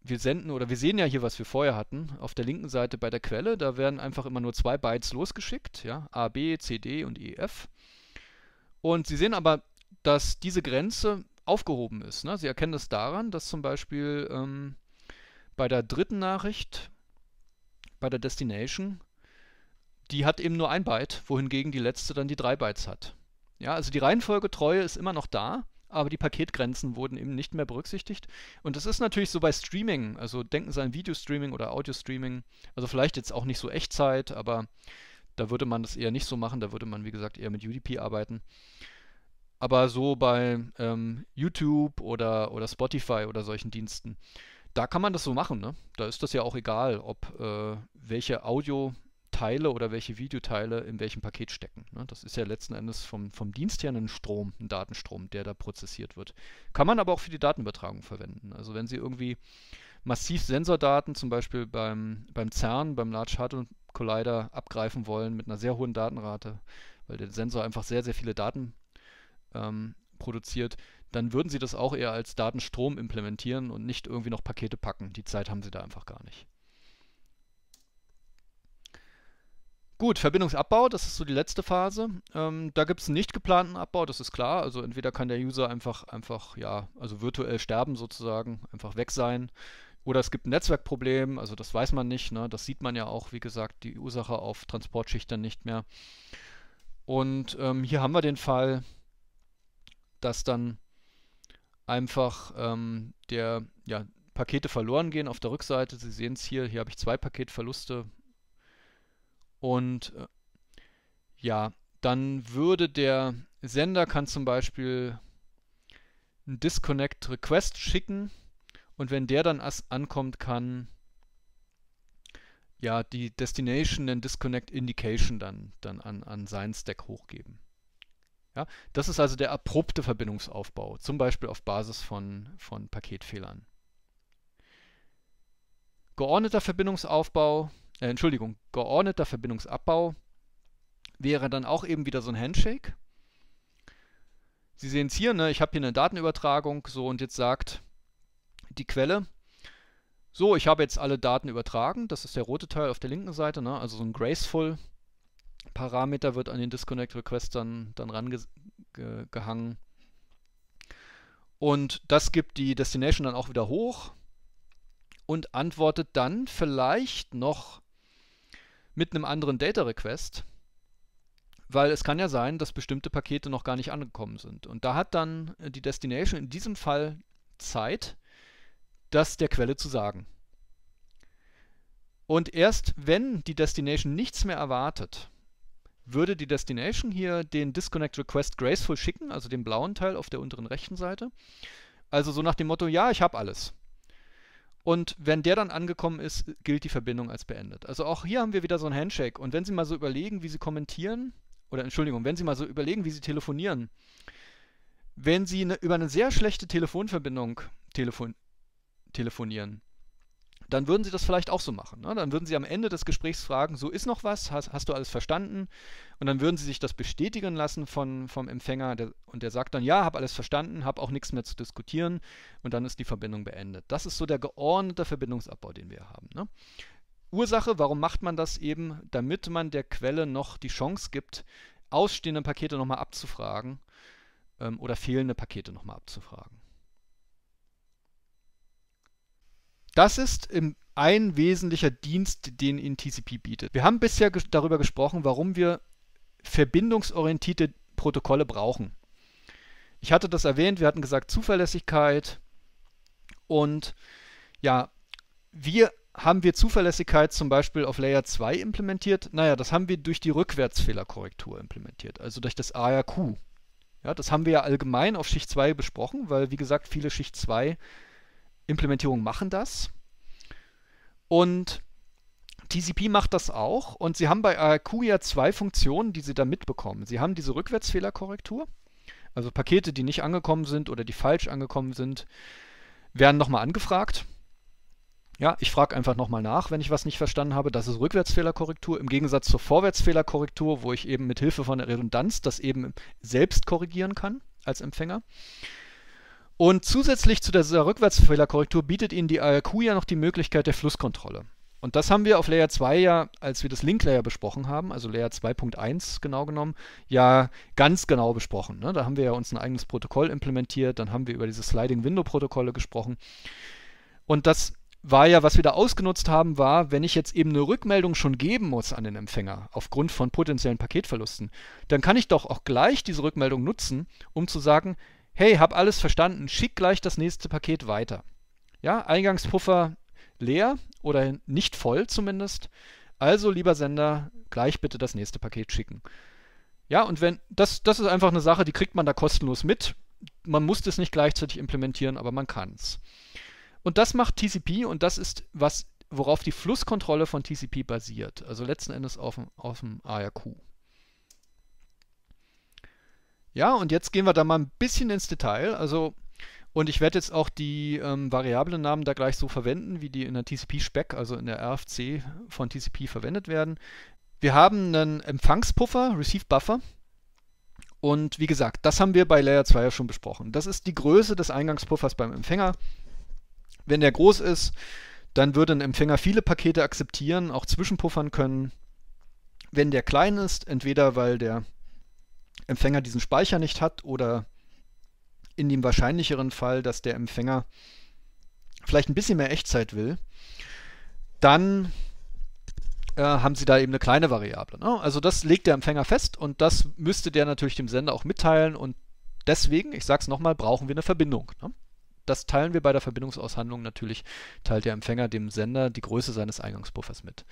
wir senden oder wir sehen ja hier, was wir vorher hatten, auf der linken Seite bei der Quelle, da werden einfach immer nur zwei Bytes losgeschickt, ja, A, B, C, D und E, F. Und Sie sehen aber, dass diese Grenze aufgehoben ist. Ne? Sie erkennen das daran, dass zum Beispiel ähm, bei der dritten Nachricht, bei der Destination, die hat eben nur ein Byte, wohingegen die letzte dann die drei Bytes hat. Ja, also die Reihenfolgetreue ist immer noch da, aber die Paketgrenzen wurden eben nicht mehr berücksichtigt. Und das ist natürlich so bei Streaming, also denken Sie an Videostreaming oder Audio-Streaming, also vielleicht jetzt auch nicht so Echtzeit, aber da würde man das eher nicht so machen, da würde man wie gesagt eher mit UDP arbeiten. Aber so bei ähm, YouTube oder, oder Spotify oder solchen Diensten, da kann man das so machen. Ne? Da ist das ja auch egal, ob äh, welche Audioteile oder welche Videoteile in welchem Paket stecken. Ne? Das ist ja letzten Endes vom, vom Dienst her ein Strom, ein Datenstrom, der da prozessiert wird. Kann man aber auch für die Datenübertragung verwenden. Also wenn Sie irgendwie massiv Sensordaten, zum Beispiel beim, beim CERN, beim Large Hadron Collider, abgreifen wollen mit einer sehr hohen Datenrate, weil der Sensor einfach sehr, sehr viele Daten ähm, produziert, dann würden sie das auch eher als Datenstrom implementieren und nicht irgendwie noch Pakete packen. Die Zeit haben sie da einfach gar nicht. Gut, Verbindungsabbau, das ist so die letzte Phase. Ähm, da gibt es einen nicht geplanten Abbau, das ist klar. Also entweder kann der User einfach, einfach, ja, also virtuell sterben sozusagen, einfach weg sein. Oder es gibt ein Netzwerkproblem, also das weiß man nicht. Ne? Das sieht man ja auch, wie gesagt, die Ursache auf Transportschichten nicht mehr. Und ähm, hier haben wir den Fall, dass dann einfach ähm, der ja, Pakete verloren gehen auf der Rückseite. Sie sehen es hier, hier habe ich zwei Paketverluste. Und äh, ja, dann würde der Sender kann zum Beispiel einen Disconnect Request schicken und wenn der dann ankommt, kann ja die Destination den Disconnect Indication dann, dann an, an seinen Stack hochgeben. Ja, das ist also der abrupte Verbindungsaufbau, zum Beispiel auf Basis von, von Paketfehlern. Geordneter Verbindungsaufbau, äh, Entschuldigung, geordneter Verbindungsabbau wäre dann auch eben wieder so ein Handshake. Sie sehen es hier, ne, ich habe hier eine Datenübertragung, so und jetzt sagt die Quelle, so, ich habe jetzt alle Daten übertragen, das ist der rote Teil auf der linken Seite, ne, also so ein Graceful Parameter wird an den Disconnect Request dann, dann rangehangen. Und das gibt die Destination dann auch wieder hoch und antwortet dann vielleicht noch mit einem anderen Data Request, weil es kann ja sein, dass bestimmte Pakete noch gar nicht angekommen sind. Und da hat dann die Destination in diesem Fall Zeit, das der Quelle zu sagen. Und erst wenn die Destination nichts mehr erwartet, würde die Destination hier den Disconnect Request Graceful schicken, also den blauen Teil auf der unteren rechten Seite. Also so nach dem Motto, ja, ich habe alles. Und wenn der dann angekommen ist, gilt die Verbindung als beendet. Also auch hier haben wir wieder so ein Handshake. Und wenn Sie mal so überlegen, wie Sie kommentieren, oder Entschuldigung, wenn Sie mal so überlegen, wie Sie telefonieren, wenn Sie eine, über eine sehr schlechte Telefonverbindung telefon telefonieren, dann würden Sie das vielleicht auch so machen. Ne? Dann würden Sie am Ende des Gesprächs fragen, so ist noch was, hast, hast, du alles verstanden? Und dann würden Sie sich das bestätigen lassen von, vom Empfänger der, und der sagt dann, ja, habe alles verstanden, habe auch nichts mehr zu diskutieren und dann ist die Verbindung beendet. Das ist so der geordnete Verbindungsabbau, den wir haben. Ne? Ursache, warum macht man das eben? Damit man der Quelle noch die Chance gibt, ausstehende Pakete nochmal abzufragen ähm, oder fehlende Pakete nochmal abzufragen. Das ist ein wesentlicher Dienst, den Ihnen TCP bietet. Wir haben bisher ges darüber gesprochen, warum wir verbindungsorientierte Protokolle brauchen. Ich hatte das erwähnt, wir hatten gesagt Zuverlässigkeit und ja, wir haben wir Zuverlässigkeit zum Beispiel auf Layer 2 implementiert? Naja, das haben wir durch die Rückwärtsfehlerkorrektur implementiert, also durch das ARQ. Ja, das haben wir ja allgemein auf Schicht 2 besprochen, weil wie gesagt, viele Schicht 2 Implementierungen machen das. Und TCP macht das auch und sie haben bei ARQ ja zwei Funktionen, die sie da mitbekommen. Sie haben diese Rückwärtsfehlerkorrektur, also Pakete, die nicht angekommen sind oder die falsch angekommen sind, werden nochmal angefragt. Ja, ich frage einfach nochmal nach, wenn ich was nicht verstanden habe. Das ist Rückwärtsfehlerkorrektur im Gegensatz zur Vorwärtsfehlerkorrektur, wo ich eben mit Hilfe von der Redundanz das eben selbst korrigieren kann als Empfänger. Und zusätzlich zu dieser Rückwärtsfehlerkorrektur bietet Ihnen die ARQ ja noch die Möglichkeit der Flusskontrolle. Und das haben wir auf Layer 2 ja, als wir das Link Layer besprochen haben, also Layer 2.1 genau genommen, ja ganz genau besprochen. Ne? Da haben wir ja uns ein eigenes Protokoll implementiert, dann haben wir über diese Sliding Window Protokolle gesprochen. Und das war ja, was wir da ausgenutzt haben, war, wenn ich jetzt eben eine Rückmeldung schon geben muss an den Empfänger aufgrund von potenziellen Paketverlusten, dann kann ich doch auch gleich diese Rückmeldung nutzen, um zu sagen, hey, hab alles verstanden, schick gleich das nächste Paket weiter. Ja, Eingangspuffer leer oder nicht voll zumindest. Also, lieber Sender, gleich bitte das nächste Paket schicken. Ja, und wenn, das, das ist einfach eine Sache, die kriegt man da kostenlos mit. Man muss das nicht gleichzeitig implementieren, aber man kann es. Und das macht TCP und das ist, was, worauf die Flusskontrolle von TCP basiert. Also letzten Endes auf dem, auf dem ARQ. Ja, und jetzt gehen wir da mal ein bisschen ins Detail. Also, und ich werde jetzt auch die ähm, Variablennamen da gleich so verwenden, wie die in der TCP-Spec, also in der RFC von TCP verwendet werden. Wir haben einen Empfangspuffer, Receive Buffer. Und wie gesagt, das haben wir bei Layer 2 ja schon besprochen. Das ist die Größe des Eingangspuffers beim Empfänger. Wenn der groß ist, dann würde ein Empfänger viele Pakete akzeptieren, auch zwischenpuffern können. Wenn der klein ist, entweder weil der Empfänger diesen Speicher nicht hat oder in dem wahrscheinlicheren Fall, dass der Empfänger vielleicht ein bisschen mehr Echtzeit will, dann äh, haben Sie da eben eine kleine Variable. Ne? Also das legt der Empfänger fest und das müsste der natürlich dem Sender auch mitteilen und deswegen, ich sage es nochmal, brauchen wir eine Verbindung. Ne? Das teilen wir bei der Verbindungsaushandlung natürlich, teilt der Empfänger dem Sender die Größe seines Eingangspuffers mit.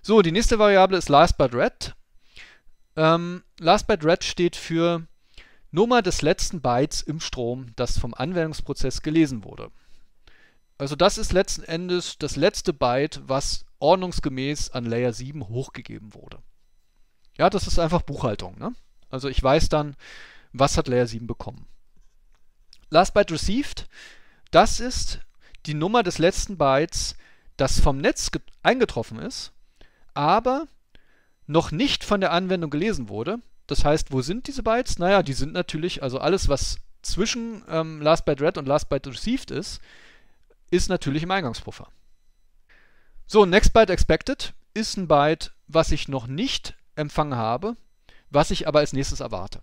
So, die nächste Variable ist last but red. Ähm, last byte red steht für Nummer des letzten Bytes im Strom, das vom Anwendungsprozess gelesen wurde. Also das ist letzten Endes das letzte Byte, was ordnungsgemäß an Layer 7 hochgegeben wurde. Ja, das ist einfach Buchhaltung. Ne? Also ich weiß dann, was hat Layer 7 bekommen. Last Byte Received, das ist die Nummer des letzten Bytes, das vom Netz eingetroffen ist, aber noch nicht von der Anwendung gelesen wurde. Das heißt, wo sind diese Bytes? Naja, die sind natürlich, also alles, was zwischen ähm, Last Byte Read und Last Byte Received ist, ist natürlich im Eingangspuffer. So, Next Byte Expected ist ein Byte, was ich noch nicht empfangen habe, was ich aber als nächstes erwarte.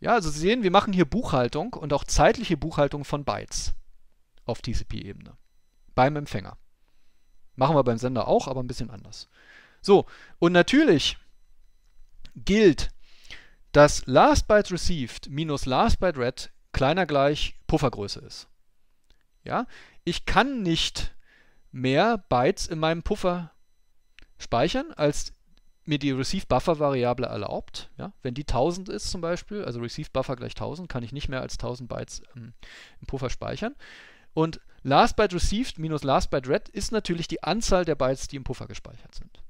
Ja, also Sie sehen, wir machen hier Buchhaltung und auch zeitliche Buchhaltung von Bytes auf TCP-Ebene beim Empfänger. Machen wir beim Sender auch, aber ein bisschen anders. So, und natürlich gilt, dass Last Byte Received minus Last Byte Read kleiner gleich Puffergröße ist. Ja, ich kann nicht mehr Bytes in meinem Puffer speichern, als mir die Receive Buffer Variable erlaubt. Ja, wenn die 1000 ist zum Beispiel, also Receive Buffer gleich 1000, kann ich nicht mehr als 1000 Bytes ähm, im Puffer speichern. Und Last Byte Received minus Last Byte Read ist natürlich die Anzahl der Bytes, die im Puffer gespeichert sind.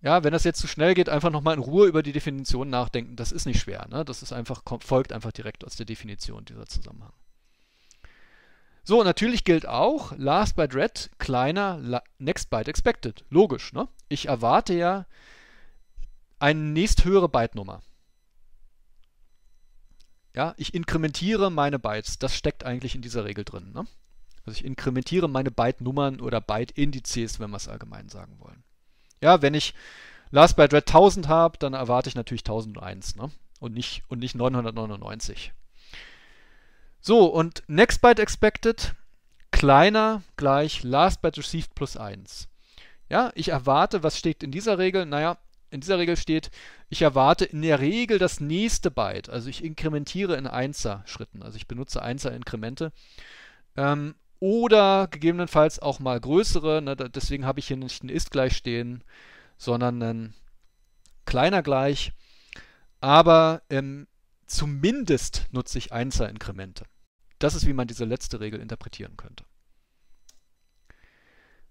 Ja, wenn das jetzt zu schnell geht, einfach nochmal in Ruhe über die Definition nachdenken. Das ist nicht schwer. Ne? Das ist einfach, folgt einfach direkt aus der Definition dieser Zusammenhang. So, natürlich gilt auch Last Byte Read kleiner Next Byte Expected. Logisch, ne? Ich erwarte ja eine nächsthöhere Byte-Nummer. Ja, ich inkrementiere meine Bytes. Das steckt eigentlich in dieser Regel drin. Ne? Also ich inkrementiere meine Byte-Nummern oder Byte-Indizes, wenn wir es allgemein sagen wollen. Ja, wenn ich Last Byte Read 1000 habe, dann erwarte ich natürlich 1001 ne? und, nicht, und nicht 999. So, und Next Byte Expected kleiner gleich Last Byte Received plus 1. Ja, ich erwarte, was steht in dieser Regel? Naja, in dieser Regel steht, ich erwarte in der Regel das nächste Byte. Also ich inkrementiere in Einser-Schritten. Also ich benutze Einser-Inkremente. Ähm, oder gegebenenfalls auch mal größere. Ne, deswegen habe ich hier nicht ein ist gleich stehen, sondern ein kleiner gleich. Aber ähm, zumindest nutze ich Einser-Inkremente. Das ist, wie man diese letzte Regel interpretieren könnte.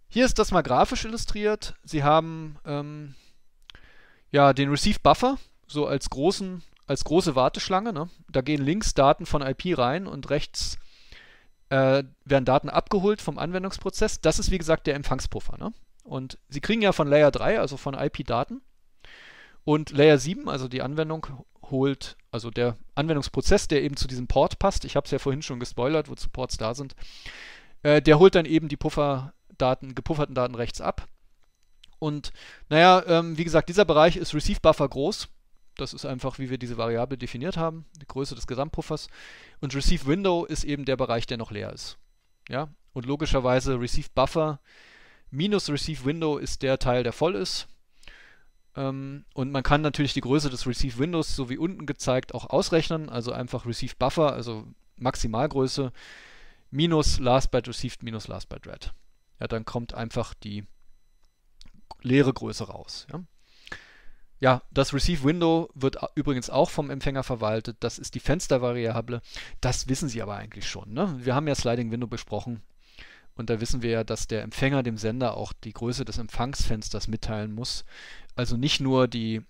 Hier ist das mal grafisch illustriert. Sie haben ähm, ja den Receive Buffer so als großen als große Warteschlange. Ne? Da gehen links Daten von IP rein und rechts äh, werden Daten abgeholt vom Anwendungsprozess. Das ist wie gesagt der Empfangspuffer. Ne? Und Sie kriegen ja von Layer 3, also von IP Daten. Und Layer 7, also die Anwendung, holt, also der Anwendungsprozess, der eben zu diesem Port passt, ich habe es ja vorhin schon gespoilert, wozu Ports da sind, äh, der holt dann eben die Pufferdaten, gepufferten Daten rechts ab. Und naja, ähm, wie gesagt, dieser Bereich ist Receive Buffer groß. Das ist einfach, wie wir diese Variable definiert haben, die Größe des Gesamtpuffers. Und Receive Window ist eben der Bereich, der noch leer ist. Ja? Und logischerweise Receive Buffer minus Receive Window ist der Teil, der voll ist. Ähm, und man kann natürlich die Größe des Receive Windows, so wie unten gezeigt, auch ausrechnen. Also einfach Receive Buffer, also Maximalgröße, minus Last Byte Received minus Last Byte Read. Ja, dann kommt einfach die leere Größe raus. Ja? Ja, das Receive Window wird übrigens auch vom Empfänger verwaltet. Das ist die Fenstervariable. Das wissen Sie aber eigentlich schon. Ne? Wir haben ja Sliding Window besprochen. Und da wissen wir ja, dass der Empfänger dem Sender auch die Größe des Empfangsfensters mitteilen muss. Also nicht nur die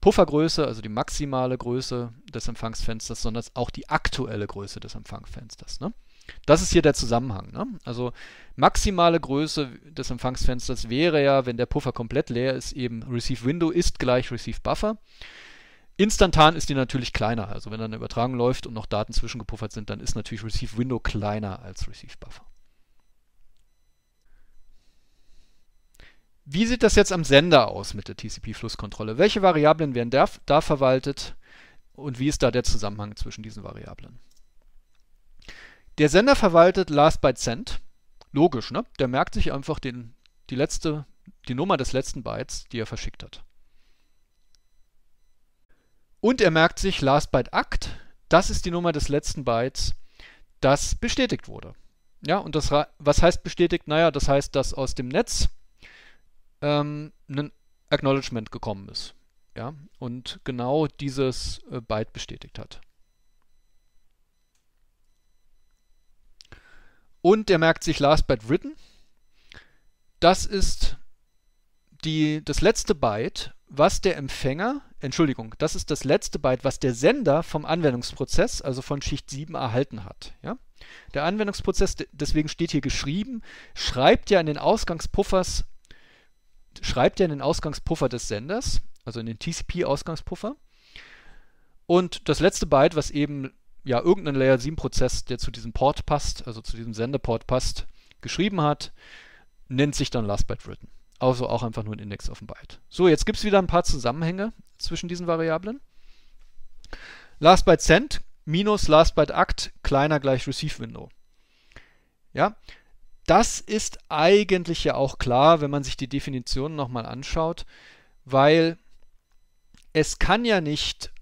Puffergröße, also die maximale Größe des Empfangsfensters, sondern auch die aktuelle Größe des Empfangsfensters. Ne? Das ist hier der Zusammenhang. Ne? Also maximale Größe des Empfangsfensters wäre ja, wenn der Puffer komplett leer ist, eben Receive Window ist gleich Receive Buffer. Instantan ist die natürlich kleiner. Also wenn dann eine Übertragung läuft und noch Daten zwischengepuffert sind, dann ist natürlich Receive Window kleiner als Receive Buffer. Wie sieht das jetzt am Sender aus mit der TCP-Flusskontrolle? Welche Variablen werden da, da verwaltet und wie ist da der Zusammenhang zwischen diesen Variablen? Der Sender verwaltet Last Byte Send. Logisch, ne? Der merkt sich einfach den, die, letzte, die Nummer des letzten Bytes, die er verschickt hat. Und er merkt sich Last Byte Act. Das ist die Nummer des letzten Bytes, das bestätigt wurde. Ja, und das, was heißt bestätigt? Naja, das heißt, dass aus dem Netz ähm, ein Acknowledgement gekommen ist. Ja, und genau dieses äh, Byte bestätigt hat. Und der merkt sich Last Byte Written. Das ist die, das letzte Byte, was der Empfänger, Entschuldigung, das ist das letzte Byte, was der Sender vom Anwendungsprozess, also von Schicht 7, erhalten hat. Ja? Der Anwendungsprozess, deswegen steht hier geschrieben, schreibt ja in den Ausgangspuffers schreibt ja in den Ausgangspuffer des Senders, also in den TCP-Ausgangspuffer. Und das letzte Byte, was eben ja irgendein Layer 7 Prozess, der zu diesem Port passt, also zu diesem Sendeport passt, geschrieben hat, nennt sich dann Last Byte Written. Also auch einfach nur ein Index auf dem Byte. So, jetzt gibt es wieder ein paar Zusammenhänge zwischen diesen Variablen. Last Byte Send minus Last Byte Act kleiner gleich Receive Window. Ja, das ist eigentlich ja auch klar, wenn man sich die Definition nochmal anschaut, weil es kann ja nicht,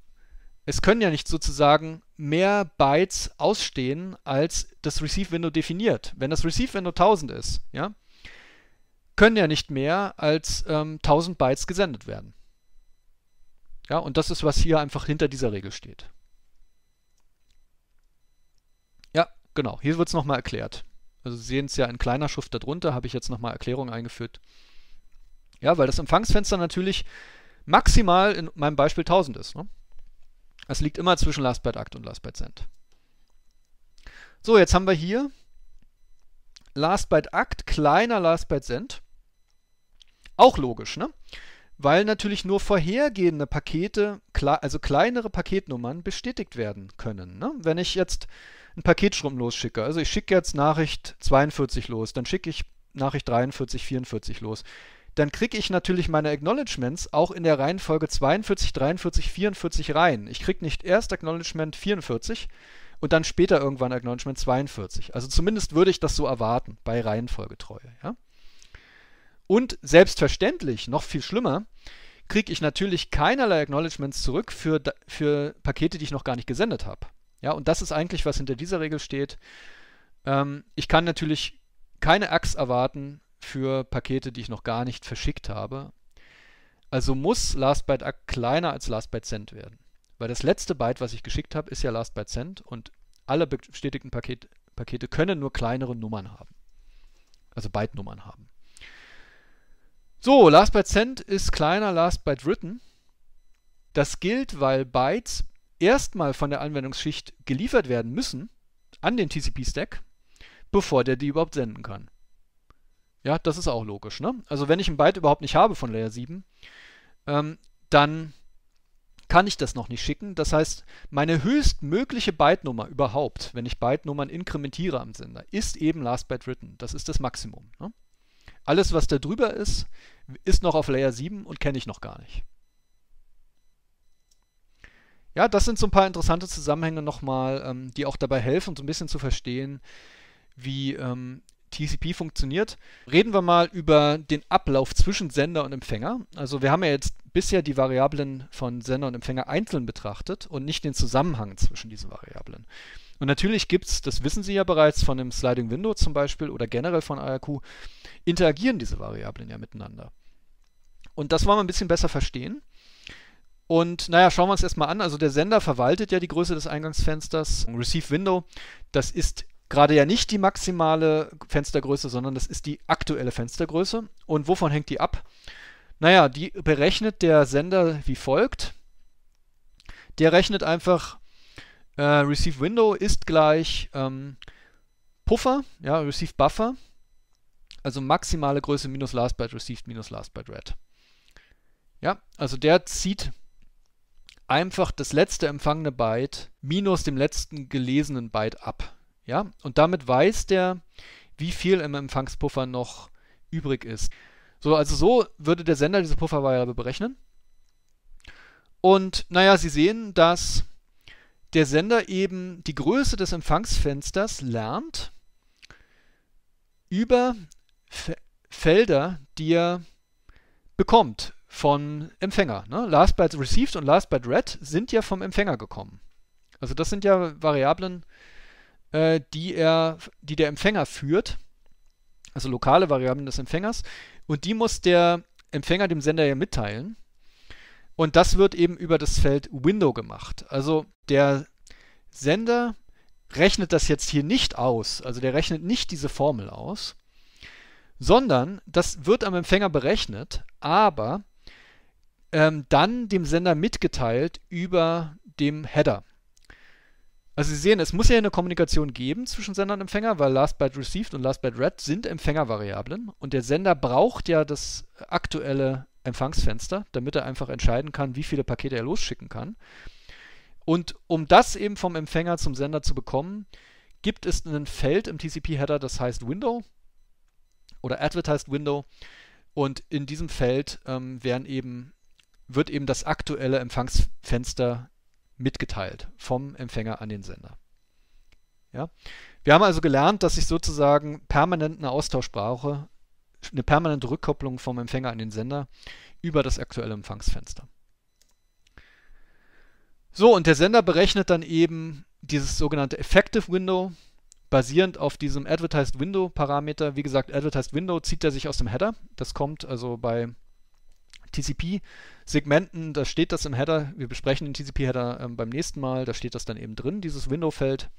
es können ja nicht sozusagen mehr Bytes ausstehen, als das Receive-Window definiert. Wenn das Receive-Window 1000 ist, ja, können ja nicht mehr als ähm, 1000 Bytes gesendet werden. Ja, und das ist, was hier einfach hinter dieser Regel steht. Ja, genau, hier wird es nochmal erklärt. Also Sie sehen es ja in kleiner Schrift darunter, habe ich jetzt nochmal Erklärungen eingeführt. Ja, weil das Empfangsfenster natürlich maximal in meinem Beispiel 1000 ist. Ne? Es liegt immer zwischen Last Byte Act und Last Byte Send. So, jetzt haben wir hier Last Byte Act kleiner Last Byte Send. Auch logisch, ne? Weil natürlich nur vorhergehende Pakete, also kleinere Paketnummern, bestätigt werden können. Ne? Wenn ich jetzt einen Paketstrom losschicke, also ich schicke jetzt Nachricht 42 los, dann schicke ich Nachricht 43, 44 los, dann kriege ich natürlich meine Acknowledgements auch in der Reihenfolge 42, 43, 44 rein. Ich kriege nicht erst Acknowledgement 44 und dann später irgendwann Acknowledgement 42. Also zumindest würde ich das so erwarten bei Reihenfolgetreue. Ja? Und selbstverständlich, noch viel schlimmer, kriege ich natürlich keinerlei Acknowledgements zurück für, für Pakete, die ich noch gar nicht gesendet habe. Ja, und das ist eigentlich, was hinter dieser Regel steht. Ähm, ich kann natürlich keine ACKs erwarten für Pakete, die ich noch gar nicht verschickt habe. Also muss Last Byte ACK kleiner als Last Byte Send werden. Weil das letzte Byte, was ich geschickt habe, ist ja Last Byte Send und alle bestätigten Paket, Pakete können nur kleinere Nummern haben. Also Byte-Nummern haben. So, Last Byte Send ist kleiner Last Byte Written. Das gilt, weil Bytes erstmal von der Anwendungsschicht geliefert werden müssen an den TCP-Stack, bevor der die überhaupt senden kann. Ja, das ist auch logisch. Ne? Also wenn ich ein Byte überhaupt nicht habe von Layer 7, ähm, dann kann ich das noch nicht schicken. Das heißt, meine höchstmögliche Byte-Nummer überhaupt, wenn ich Byte-Nummern inkrementiere am Sender, ist eben Last Byte Written. Das ist das Maximum. Ne? Alles, was da drüber ist, ist noch auf Layer 7 und kenne ich noch gar nicht. Ja, das sind so ein paar interessante Zusammenhänge nochmal, ähm, die auch dabei helfen, so ein bisschen zu verstehen, wie ähm, TCP funktioniert. Reden wir mal über den Ablauf zwischen Sender und Empfänger. Also wir haben ja jetzt bisher die Variablen von Sender und Empfänger einzeln betrachtet und nicht den Zusammenhang zwischen diesen Variablen. Und natürlich gibt es, das wissen Sie ja bereits von dem Sliding Window zum Beispiel oder generell von IRQ, interagieren diese Variablen ja miteinander. Und das wollen wir ein bisschen besser verstehen. Und naja, schauen wir uns erstmal an. Also der Sender verwaltet ja die Größe des Eingangsfensters. Receive Window, das ist gerade ja nicht die maximale Fenstergröße, sondern das ist die aktuelle Fenstergröße. Und wovon hängt die ab? Naja, die berechnet der Sender wie folgt. Der rechnet einfach äh, Receive Window ist gleich ähm, Puffer, ja, Receive Buffer, also maximale Größe minus Last Byte Received minus Last Byte Read. Ja, also der zieht einfach das letzte empfangene Byte minus dem letzten gelesenen Byte ab. Ja, und damit weiß der, wie viel im Empfangspuffer noch übrig ist. So, also so würde der Sender diese Puffervariable berechnen. Und naja, Sie sehen, dass der Sender eben die Größe des Empfangsfensters lernt über F Felder, die er bekommt von Empfänger. Ne? Last Byte Received und Last Byte Read sind ja vom Empfänger gekommen. Also das sind ja Variablen, äh, die, er, die der Empfänger führt, also lokale Variablen des Empfängers, und die muss der Empfänger dem Sender ja mitteilen. Und das wird eben über das Feld Window gemacht. Also der Sender rechnet das jetzt hier nicht aus, also der rechnet nicht diese Formel aus, sondern das wird am Empfänger berechnet, aber ähm, dann dem Sender mitgeteilt über dem Header. Also Sie sehen, es muss ja eine Kommunikation geben zwischen Sender und Empfänger, weil Last Byte Received und Last Byte Read sind Empfängervariablen und der Sender braucht ja das aktuelle Empfangsfenster, damit er einfach entscheiden kann, wie viele Pakete er losschicken kann. Und um das eben vom Empfänger zum Sender zu bekommen, gibt es ein Feld im TCP-Header, das heißt Window oder Advertised Window. Und in diesem Feld ähm, eben, wird eben das aktuelle Empfangsfenster mitgeteilt vom Empfänger an den Sender. Ja? Wir haben also gelernt, dass ich sozusagen permanent einen Austausch brauche, eine permanente Rückkopplung vom Empfänger an den Sender über das aktuelle Empfangsfenster. So, und der Sender berechnet dann eben dieses sogenannte Effective Window, basierend auf diesem Advertised Window Parameter. Wie gesagt, Advertised Window zieht er sich aus dem Header. Das kommt also bei TCP-Segmenten, da steht das im Header. Wir besprechen den TCP-Header ähm, beim nächsten Mal. Da steht das dann eben drin, dieses Window-Feld.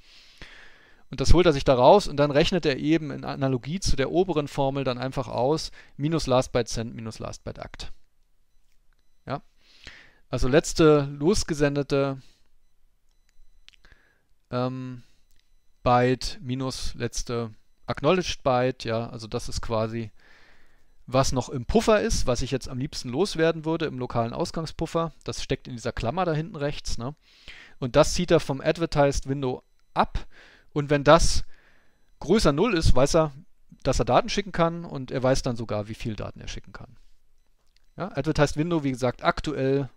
Und das holt er sich da raus und dann rechnet er eben in Analogie zu der oberen Formel dann einfach aus, minus Last Byte Send minus Last Byte Act. Ja? Also letzte losgesendete ähm, Byte minus letzte Acknowledged Byte, ja, also das ist quasi, was noch im Puffer ist, was ich jetzt am liebsten loswerden würde im lokalen Ausgangspuffer. Das steckt in dieser Klammer da hinten rechts. Ne? Und das zieht er vom Advertised Window ab. Und wenn das größer 0 ist, weiß er, dass er Daten schicken kann und er weiß dann sogar, wie viel Daten er schicken kann. Ja, Advertised Window, wie gesagt, aktuell,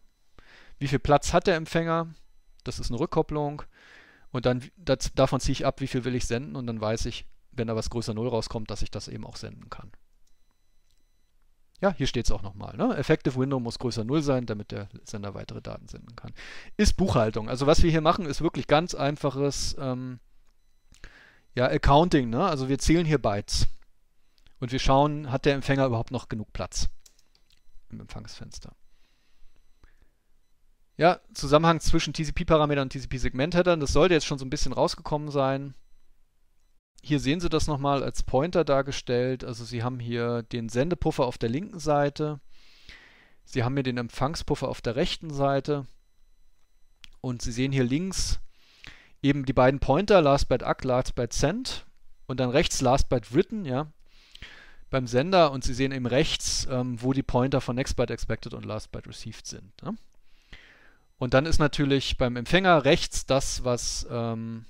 wie viel Platz hat der Empfänger? Das ist eine Rückkopplung. Und dann das, davon ziehe ich ab, wie viel will ich senden und dann weiß ich, wenn da was größer 0 rauskommt, dass ich das eben auch senden kann. Ja, hier steht es auch nochmal. Ne? Effective Window muss größer 0 sein, damit der Sender weitere Daten senden kann. Ist Buchhaltung. Also was wir hier machen, ist wirklich ganz einfaches ähm, ja, Accounting. Ne? Also wir zählen hier Bytes. Und wir schauen, hat der Empfänger überhaupt noch genug Platz im Empfangsfenster. Ja, Zusammenhang zwischen TCP-Parametern und TCP-Segment-Headern, das sollte jetzt schon so ein bisschen rausgekommen sein. Hier sehen Sie das nochmal als Pointer dargestellt. Also Sie haben hier den Sendepuffer auf der linken Seite. Sie haben hier den Empfangspuffer auf der rechten Seite. Und Sie sehen hier links eben die beiden Pointer, Last Byte Act, Last Byte Send. Und dann rechts Last Byte Written, ja, beim Sender. Und Sie sehen eben rechts, ähm, wo die Pointer von Next Byte Expected und Last Byte Received sind. Ne? Und dann ist natürlich beim Empfänger rechts das, was ähm,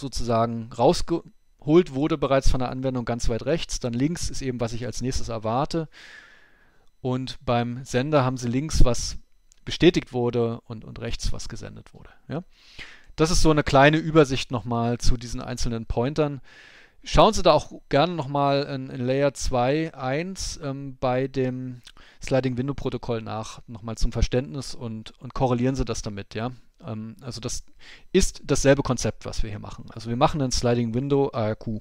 sozusagen rausgeholt wurde bereits von der Anwendung ganz weit rechts. Dann links ist eben, was ich als nächstes erwarte. Und beim Sender haben sie links, was bestätigt wurde und, und rechts, was gesendet wurde. Ja? Das ist so eine kleine Übersicht nochmal zu diesen einzelnen Pointern. Schauen Sie da auch gerne nochmal in, in Layer 2.1 ähm, bei dem Sliding Window Protokoll nach, nochmal zum Verständnis und, und korrelieren Sie das damit, ja. Ähm, also das ist dasselbe Konzept, was wir hier machen. Also wir machen ein Sliding Window ARQ.